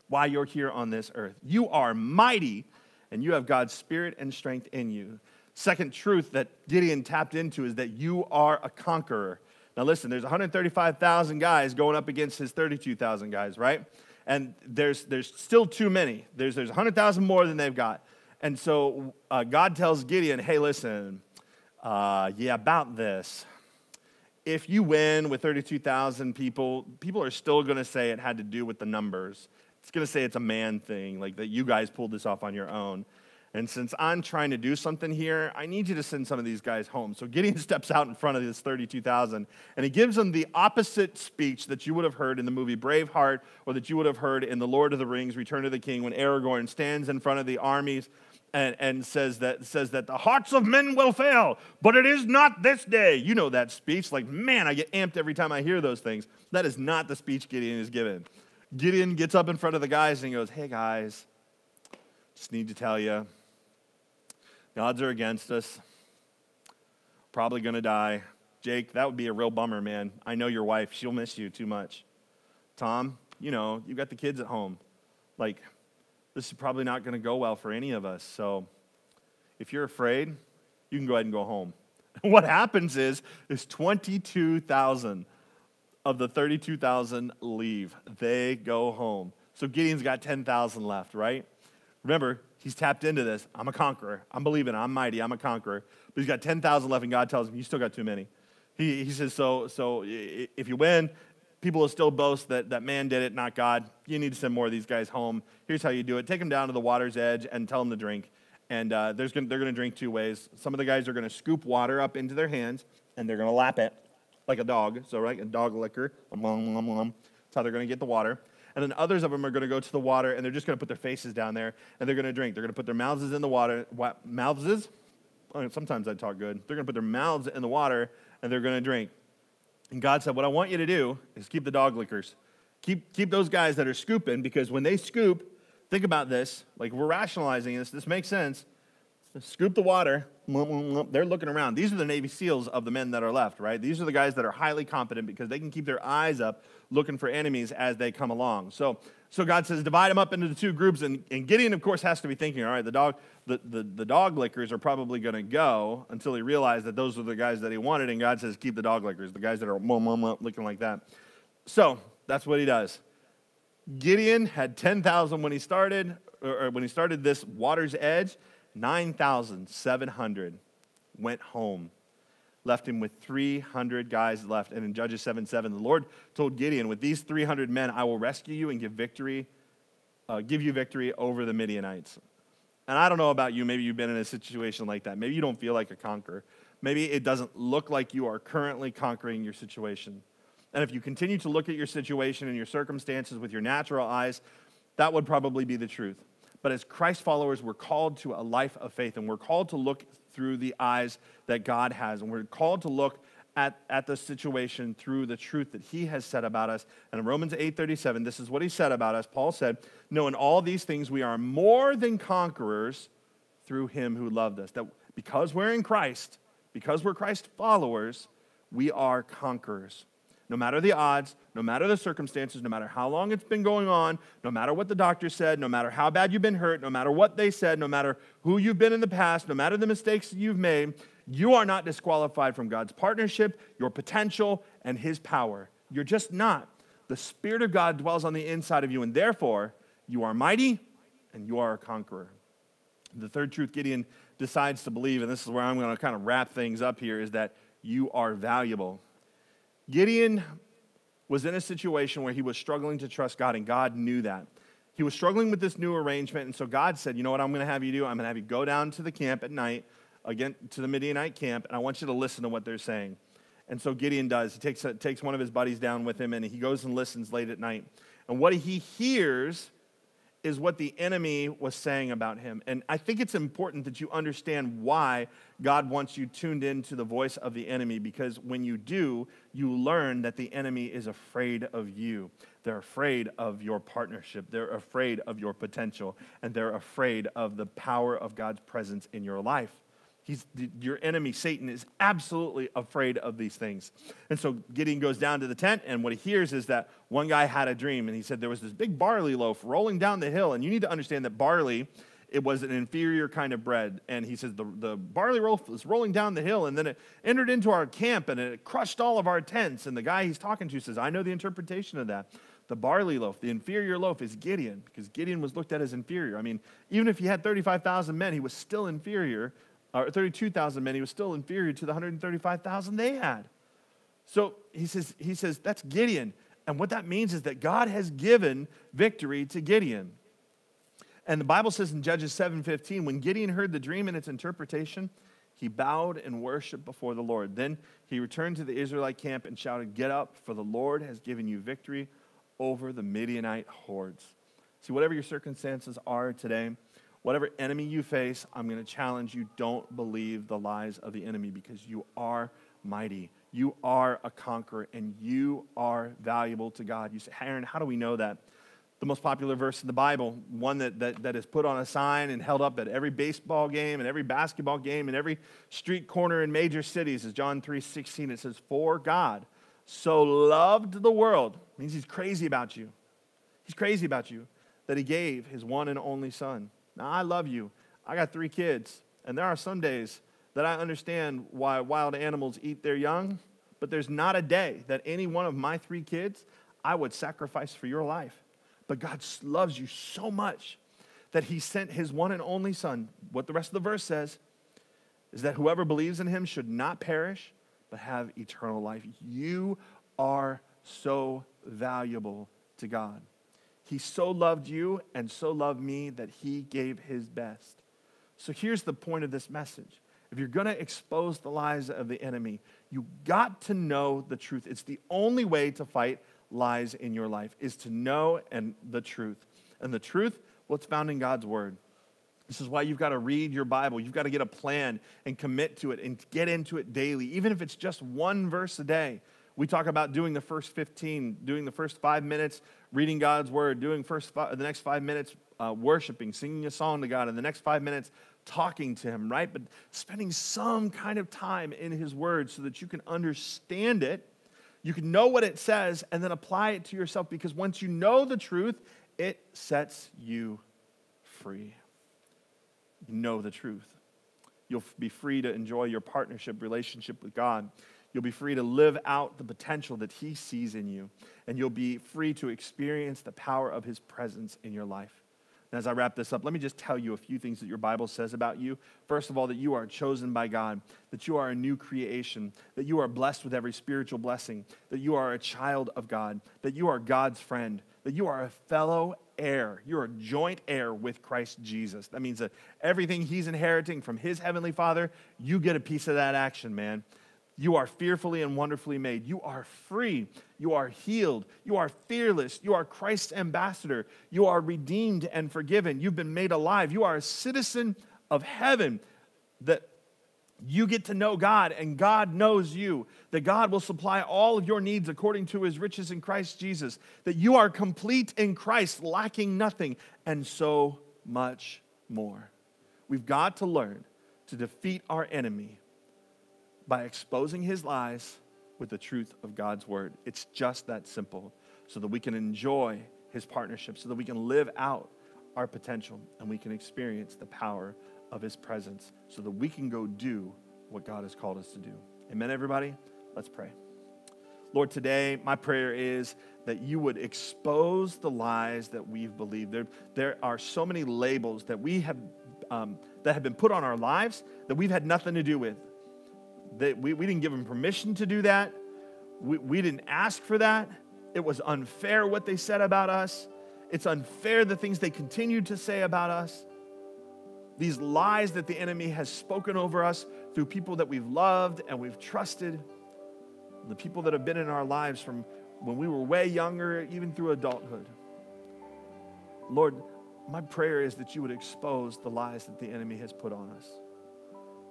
why you're here on this earth. You are mighty, and you have God's spirit and strength in you. Second truth that Gideon tapped into is that you are a conqueror. Now, listen, there's 135,000 guys going up against his 32,000 guys, right? And there's, there's still too many. There's, there's 100,000 more than they've got. And so uh, God tells Gideon, hey, listen, uh, yeah, about this. If you win with 32,000 people, people are still going to say it had to do with the numbers. It's going to say it's a man thing, like that you guys pulled this off on your own. And since I'm trying to do something here, I need you to send some of these guys home. So Gideon steps out in front of this 32,000 and he gives them the opposite speech that you would have heard in the movie Braveheart or that you would have heard in The Lord of the Rings, Return of the King, when Aragorn stands in front of the armies and, and says, that, says that the hearts of men will fail, but it is not this day. You know that speech. Like, man, I get amped every time I hear those things. That is not the speech Gideon is given. Gideon gets up in front of the guys and he goes, Hey, guys, just need to tell you, the odds are against us. Probably to die. Jake, that would be a real bummer, man. I know your wife. She'll miss you too much. Tom, you know, you've got the kids at home. Like, this is probably not to go well for any of us. So if you're afraid, you can go ahead and go home. what happens is, is 22,000 of the 32,000 leave. They go home. So Gideon's got 10,000 left, right? Remember, he's tapped into this. I'm a conqueror. I'm believing. I'm mighty. I'm a conqueror. But he's got 10,000 left, and God tells him, You still got too many. He, he says, so, so if you win, people will still boast that, that man did it, not God. You need to send more of these guys home. Here's how you do it take them down to the water's edge and tell them to drink. And uh, gonna, they're going to drink two ways. Some of the guys are going to scoop water up into their hands, and they're going to lap it like a dog. So, right, a dog licker. Um, um, um, that's how they're going to get the water. And then others of them are going to go to the water, and they're just going to put their faces down there, and they're going to drink. They're going to put their mouths in the water. What, mouths? Oh, sometimes I talk good. They're going to put their mouths in the water, and they're going to drink. And God said, What I want you to do is keep the dog lickers. Keep, keep those guys that are scooping, because when they scoop, think about this. Like we're rationalizing this, this makes sense. Scoop the water. They're looking around. These are the Navy SEALs of the men that are left, right? These are the guys that are highly competent because they can keep their eyes up looking for enemies as they come along. So, so God says, divide them up into the two groups. And, and Gideon, of course, has to be thinking, all right, the dog, the, the, the dog lickers are probably going to go until he realized that those are the guys that he wanted. And God says, keep the dog lickers, the guys that are looking like that. So that's what he does. Gideon had 10,000 when he started, or when he started this water's edge. 9,700 went home, left him with 300 guys left. And in Judges 7 7, the Lord told Gideon, With these 300 men, I will rescue you and give victory, uh, give you victory over the Midianites. And I don't know about you, maybe you've been in a situation like that. Maybe you don't feel like a conqueror. Maybe it doesn't look like you are currently conquering your situation. And if you continue to look at your situation and your circumstances with your natural eyes, that would probably be the truth. But as Christ followers, we're called to a life of faith, and we're called to look through the eyes that God has, and we're called to look at, at the situation through the truth that he has said about us. And in Romans 8:37, this is what he said about us. Paul said, "No, in all these things we are more than conquerors through him who loved us." That because we're in Christ, because we're Christ followers, we are conquerors no matter the odds, no matter the circumstances, no matter how long it's been going on, no matter what the doctor said, no matter how bad you've been hurt, no matter what they said, no matter who you've been in the past, no matter the mistakes you've made, you are not disqualified from God's partnership, your potential, and His power. You're just not. The Spirit of God dwells on the inside of you, and therefore, you are mighty and you are a conqueror. The third truth Gideon decides to believe, and this is where I'm going to kind of wrap things up here, is that you are valuable. Gideon was in a situation where he was struggling to trust God, and God knew that. He was struggling with this new arrangement, and so God said, You know what I'm going to have you do? I'm going to have you go down to the camp at night, again, to the Midianite camp, and I want you to listen to what they're saying. And so Gideon does. He takes, uh, takes one of his buddies down with him, and he goes and listens late at night. And what he hears is what the enemy was saying about him. And I think it's important that you understand why God wants you tuned into the voice of the enemy, because when you do, you learn that the enemy is afraid of you. They're afraid of your partnership, they're afraid of your potential, and they're afraid of the power of God's presence in your life. He's, your enemy, Satan, is absolutely afraid of these things. And so Gideon goes down to the tent, and what he hears is that one guy had a dream, and he said there was this big barley loaf rolling down the hill. And you need to understand that barley, it was an inferior kind of bread. And he says the, the barley loaf was rolling down the hill, and then it entered into our camp, and it crushed all of our tents. And the guy he's talking to says, I know the interpretation of that. The barley loaf, the inferior loaf, is Gideon, because Gideon was looked at as inferior. I mean, even if he had 35,000 men, he was still inferior or 32,000 men, he was still inferior to the 135,000 they had. So he says, he says, that's Gideon. And what that means is that God has given victory to Gideon. And the Bible says in Judges 7:15, when Gideon heard the dream and its interpretation, he bowed and worshiped before the Lord. Then he returned to the Israelite camp and shouted, Get up, for the Lord has given you victory over the Midianite hordes. See, whatever your circumstances are today, Whatever enemy you face, I'm going to challenge you don't believe the lies of the enemy because you are mighty. You are a conqueror and you are valuable to God. You say, Aaron, how do we know that? The most popular verse in the Bible, one that, that, that is put on a sign and held up at every baseball game and every basketball game and every street corner in major cities, is John 3 16. It says, For God so loved the world, means he's crazy about you. He's crazy about you, that he gave his one and only Son now, I love you. I got three kids, and there are some days that I understand why wild animals eat their young, but there's not a day that any one of my three kids I would sacrifice for your life. But God loves you so much that he sent his one and only Son. What the rest of the verse says is that whoever believes in him should not perish, but have eternal life. You are so valuable to God. He so loved you and so loved me that he gave his best. So here's the point of this message. If you're going to expose the lies of the enemy, you got to know the truth. It's the only way to fight lies in your life is to know and the truth. And the truth, it's found in God's word. This is why you've got to read your Bible. You've got to get a plan and commit to it and get into it daily, even if it's just one verse a day. We talk about doing the first 15, doing the first five minutes, reading God's word, doing first five, the next five minutes uh, worshiping, singing a song to God, and the next five minutes talking to Him, right? But spending some kind of time in His word so that you can understand it, you can know what it says, and then apply it to yourself because once you know the truth, it sets you free. You know the truth. You'll be free to enjoy your partnership relationship with God. You'll be free to live out the potential that He sees in you, and you'll be free to experience the power of His presence in your life. And as I wrap this up, let me just tell you a few things that your Bible says about you. First of all, that you are chosen by God, that you are a new creation, that you are blessed with every spiritual blessing, that you are a child of God, that you are God's friend, that you are a fellow heir. You're a joint heir with Christ Jesus. That means that everything he's inheriting from his heavenly Father, you get a piece of that action, man. You are fearfully and wonderfully made. You are free. You are healed. You are fearless. You are Christ's ambassador. You are redeemed and forgiven. You've been made alive. You are a citizen of heaven that you get to know God and God knows you. That God will supply all of your needs according to his riches in Christ Jesus. That you are complete in Christ, lacking nothing, and so much more. We've got to learn to defeat our enemy by exposing his lies with the truth of God's word. It's just that simple so that we can enjoy his partnership, so that we can live out our potential and we can experience the power of his presence, so that we can go do what God has called us to do. Amen, everybody? Let's pray. Lord, today my prayer is that you would expose the lies that we've believed. There, there are so many labels that we have um, that have been put on our lives that we've had nothing to do with. That we, we didn't give them permission to do that. We, we didn't ask for that. It was unfair what they said about us. It's unfair the things they continued to say about us. These lies that the enemy has spoken over us through people that we've loved and we've trusted, the people that have been in our lives from when we were way younger, even through adulthood. Lord, My prayer is that you would expose the lies that the enemy has put on us.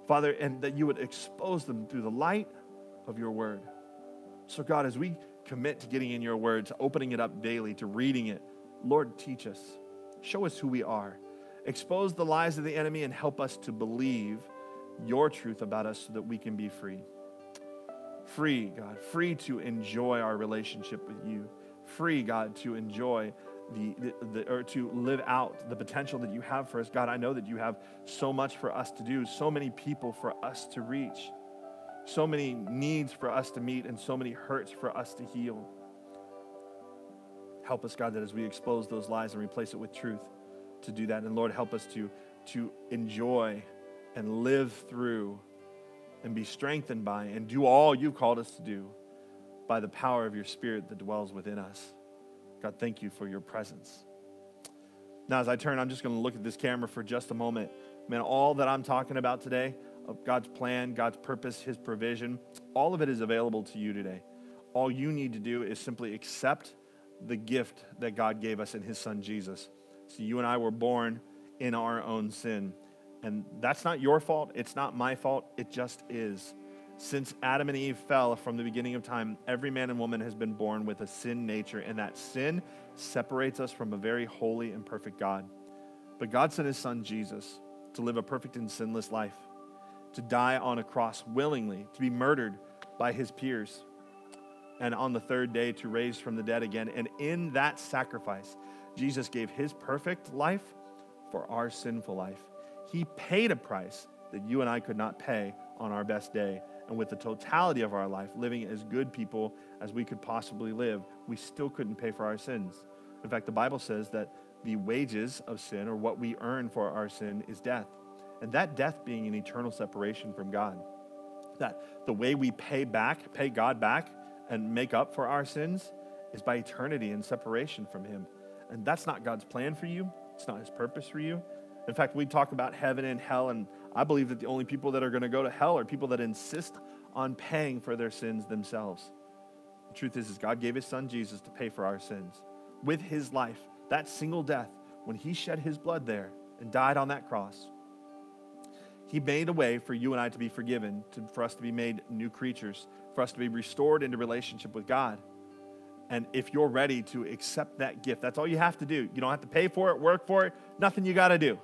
Father, and that you would expose them through the light of your word. So, God, as we commit to getting in your word, to opening it up daily, to reading it, Lord, teach us. Show us who we are. Expose the lies of the enemy and help us to believe your truth about us so that we can be free. Free, God, free to enjoy our relationship with you. Free, God, to enjoy the, the, the, or to live out the potential that you have for us. God, I know that you have so much for us to do, so many people for us to reach, so many needs for us to meet, and so many hurts for us to heal. Help us, God, that as we expose those lies and replace it with truth, to do that. And Lord, help us to, to enjoy and live through and be strengthened by and do all you've called us to do by the power of your Spirit that dwells within us. God, thank you for your presence. Now, as I turn, I'm just going to look at this camera for just a moment. Man, all that I'm talking about today, of God's plan, God's purpose, His provision, all of it is available to you today. All you need to do is simply accept the gift that God gave us in His Son Jesus. So you and I were born in our own sin. And that's not your fault. It's not my fault. It just is. Since Adam and Eve fell from the beginning of time, every man and woman has been born with a sin nature, and that sin separates us from a very holy and perfect God. But God sent his son Jesus to live a perfect and sinless life, to die on a cross willingly, to be murdered by his peers, and on the third day to raise from the dead again. And in that sacrifice, Jesus gave his perfect life for our sinful life. He paid a price that you and I could not pay on our best day. And with the totality of our life, living as good people as we could possibly live, we still couldn't pay for our sins. In fact, the Bible says that the wages of sin, or what we earn for our sin, is death. And that death being an eternal separation from God. That the way we pay back, pay God back, and make up for our sins is by eternity and separation from Him. And that's not God's plan for you, it's not His purpose for you. In fact, we talk about heaven and hell, and I believe that the only people that are going to go to hell are people that insist on paying for their sins themselves. The truth is, is God gave his son Jesus to pay for our sins. With his life, that single death, when he shed his blood there and died on that cross, he made a way for you and I to be forgiven, to, for us to be made new creatures, for us to be restored into relationship with God. And if you're ready to accept that gift, that's all you have to do. You don't have to pay for it, work for it, nothing you got to do.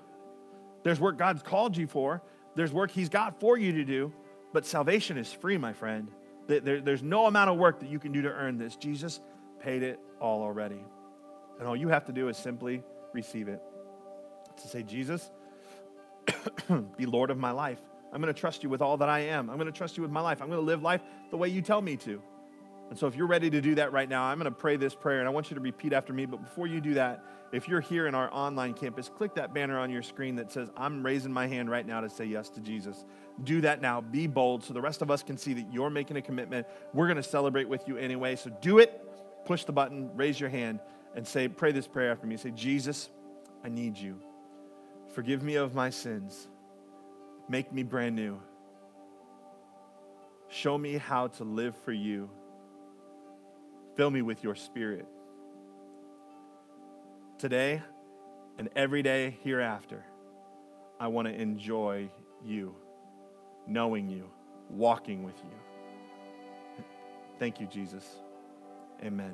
There's work God's called you for, there's work He's got for you to do, but salvation is free, my friend. There's no amount of work that you can do to earn this. Jesus paid it all already. And all you have to do is simply receive it. To say, Jesus, be Lord of my life. I'm going to trust you with all that I am. I'm going to trust you with my life. I'm going to live life the way you tell me to. And so, if you're ready to do that right now, I'm going to pray this prayer and I want you to repeat after me. But before you do that, if you're here in our online campus, click that banner on your screen that says, I'm raising my hand right now to say yes to Jesus. Do that now. Be bold so the rest of us can see that you're making a commitment. We're going to celebrate with you anyway. So, do it. Push the button, raise your hand, and say, Pray this prayer after me. Say, Jesus, I need you. Forgive me of my sins. Make me brand new. Show me how to live for you. Fill me with your spirit. Today and every day hereafter, I want to enjoy you, knowing you, walking with you. Thank you, Jesus. Amen.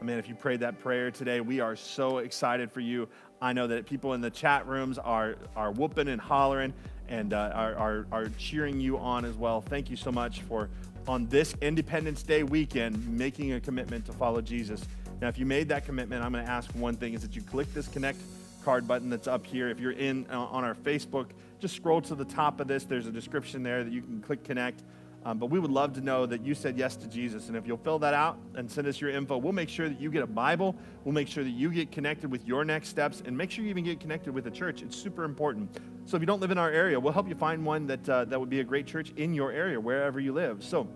Man, if you prayed that prayer today, we are so excited for you. I know that people in the chat rooms are, are whooping and hollering and uh, are, are, are cheering you on as well. Thank you so much for, on this Independence Day weekend, making a commitment to follow Jesus. Now, if you made that commitment, I'm going to ask one thing is that you click this connect card button that's up here. If you're in uh, on our Facebook, just scroll to the top of this. There's a description there that you can click connect. Um, but we would love to know that you said yes to Jesus. And if you'll fill that out and send us your info, we'll make sure that you get a Bible. We'll make sure that you get connected with your next steps and make sure you even get connected with a church. It's super important. So if you don't live in our area, we'll help you find one that, uh, that would be a great church in your area, wherever you live. So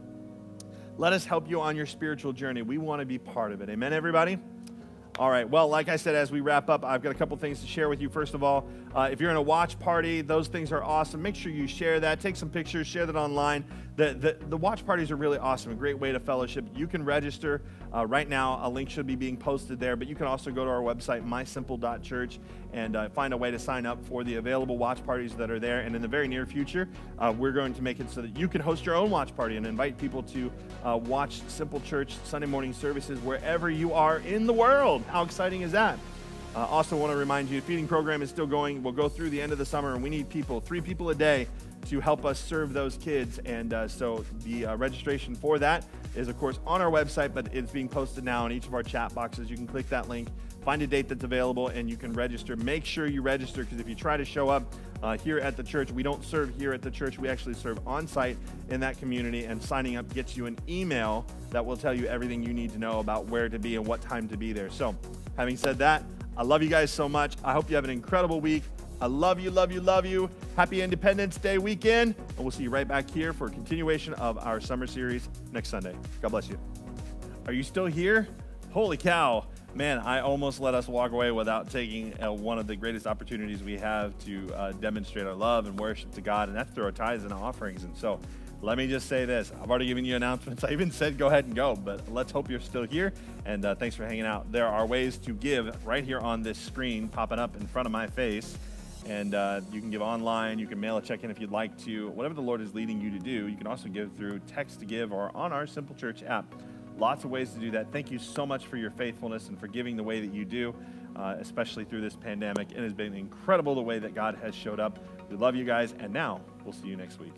let us help you on your spiritual journey. We want to be part of it. Amen, everybody? All right. Well, like I said, as we wrap up, I've got a couple things to share with you. First of all, uh, if you're in a watch party, those things are awesome. Make sure you share that. Take some pictures, share that online. The, the, the watch parties are really awesome, a great way to fellowship. You can register uh, right now. A link should be being posted there, but you can also go to our website, mysimple.church, and uh, find a way to sign up for the available watch parties that are there. And in the very near future, uh, we're going to make it so that you can host your own watch party and invite people to uh, watch Simple Church Sunday morning services wherever you are in the world. How exciting is that? Uh, also, want to remind you, the feeding program is still going. We'll go through the end of the summer, and we need people, three people a day, to help us serve those kids. And uh, so the uh, registration for that is, of course, on our website, but it's being posted now in each of our chat boxes. You can click that link, find a date that's available, and you can register. Make sure you register because if you try to show up uh, here at the church, we don't serve here at the church. We actually serve on site in that community, and signing up gets you an email that will tell you everything you need to know about where to be and what time to be there. So, having said that, I love you guys so much. I hope you have an incredible week. I love you, love you, love you. Happy Independence Day weekend. And we'll see you right back here for a continuation of our summer series next Sunday. God bless you. Are you still here? Holy cow. Man, I almost let us walk away without taking uh, one of the greatest opportunities we have to uh, demonstrate our love and worship to God, and that's through our tithes and offerings. And so, let me just say this. I've already given you announcements. I even said go ahead and go, but let's hope you're still here. And uh, thanks for hanging out. There are ways to give right here on this screen popping up in front of my face. And uh, you can give online. You can mail a check in if you'd like to. Whatever the Lord is leading you to do, you can also give through text to give or on our Simple Church app. Lots of ways to do that. Thank you so much for your faithfulness and for giving the way that you do, uh, especially through this pandemic. It has been incredible the way that God has showed up. We love you guys. And now we'll see you next week.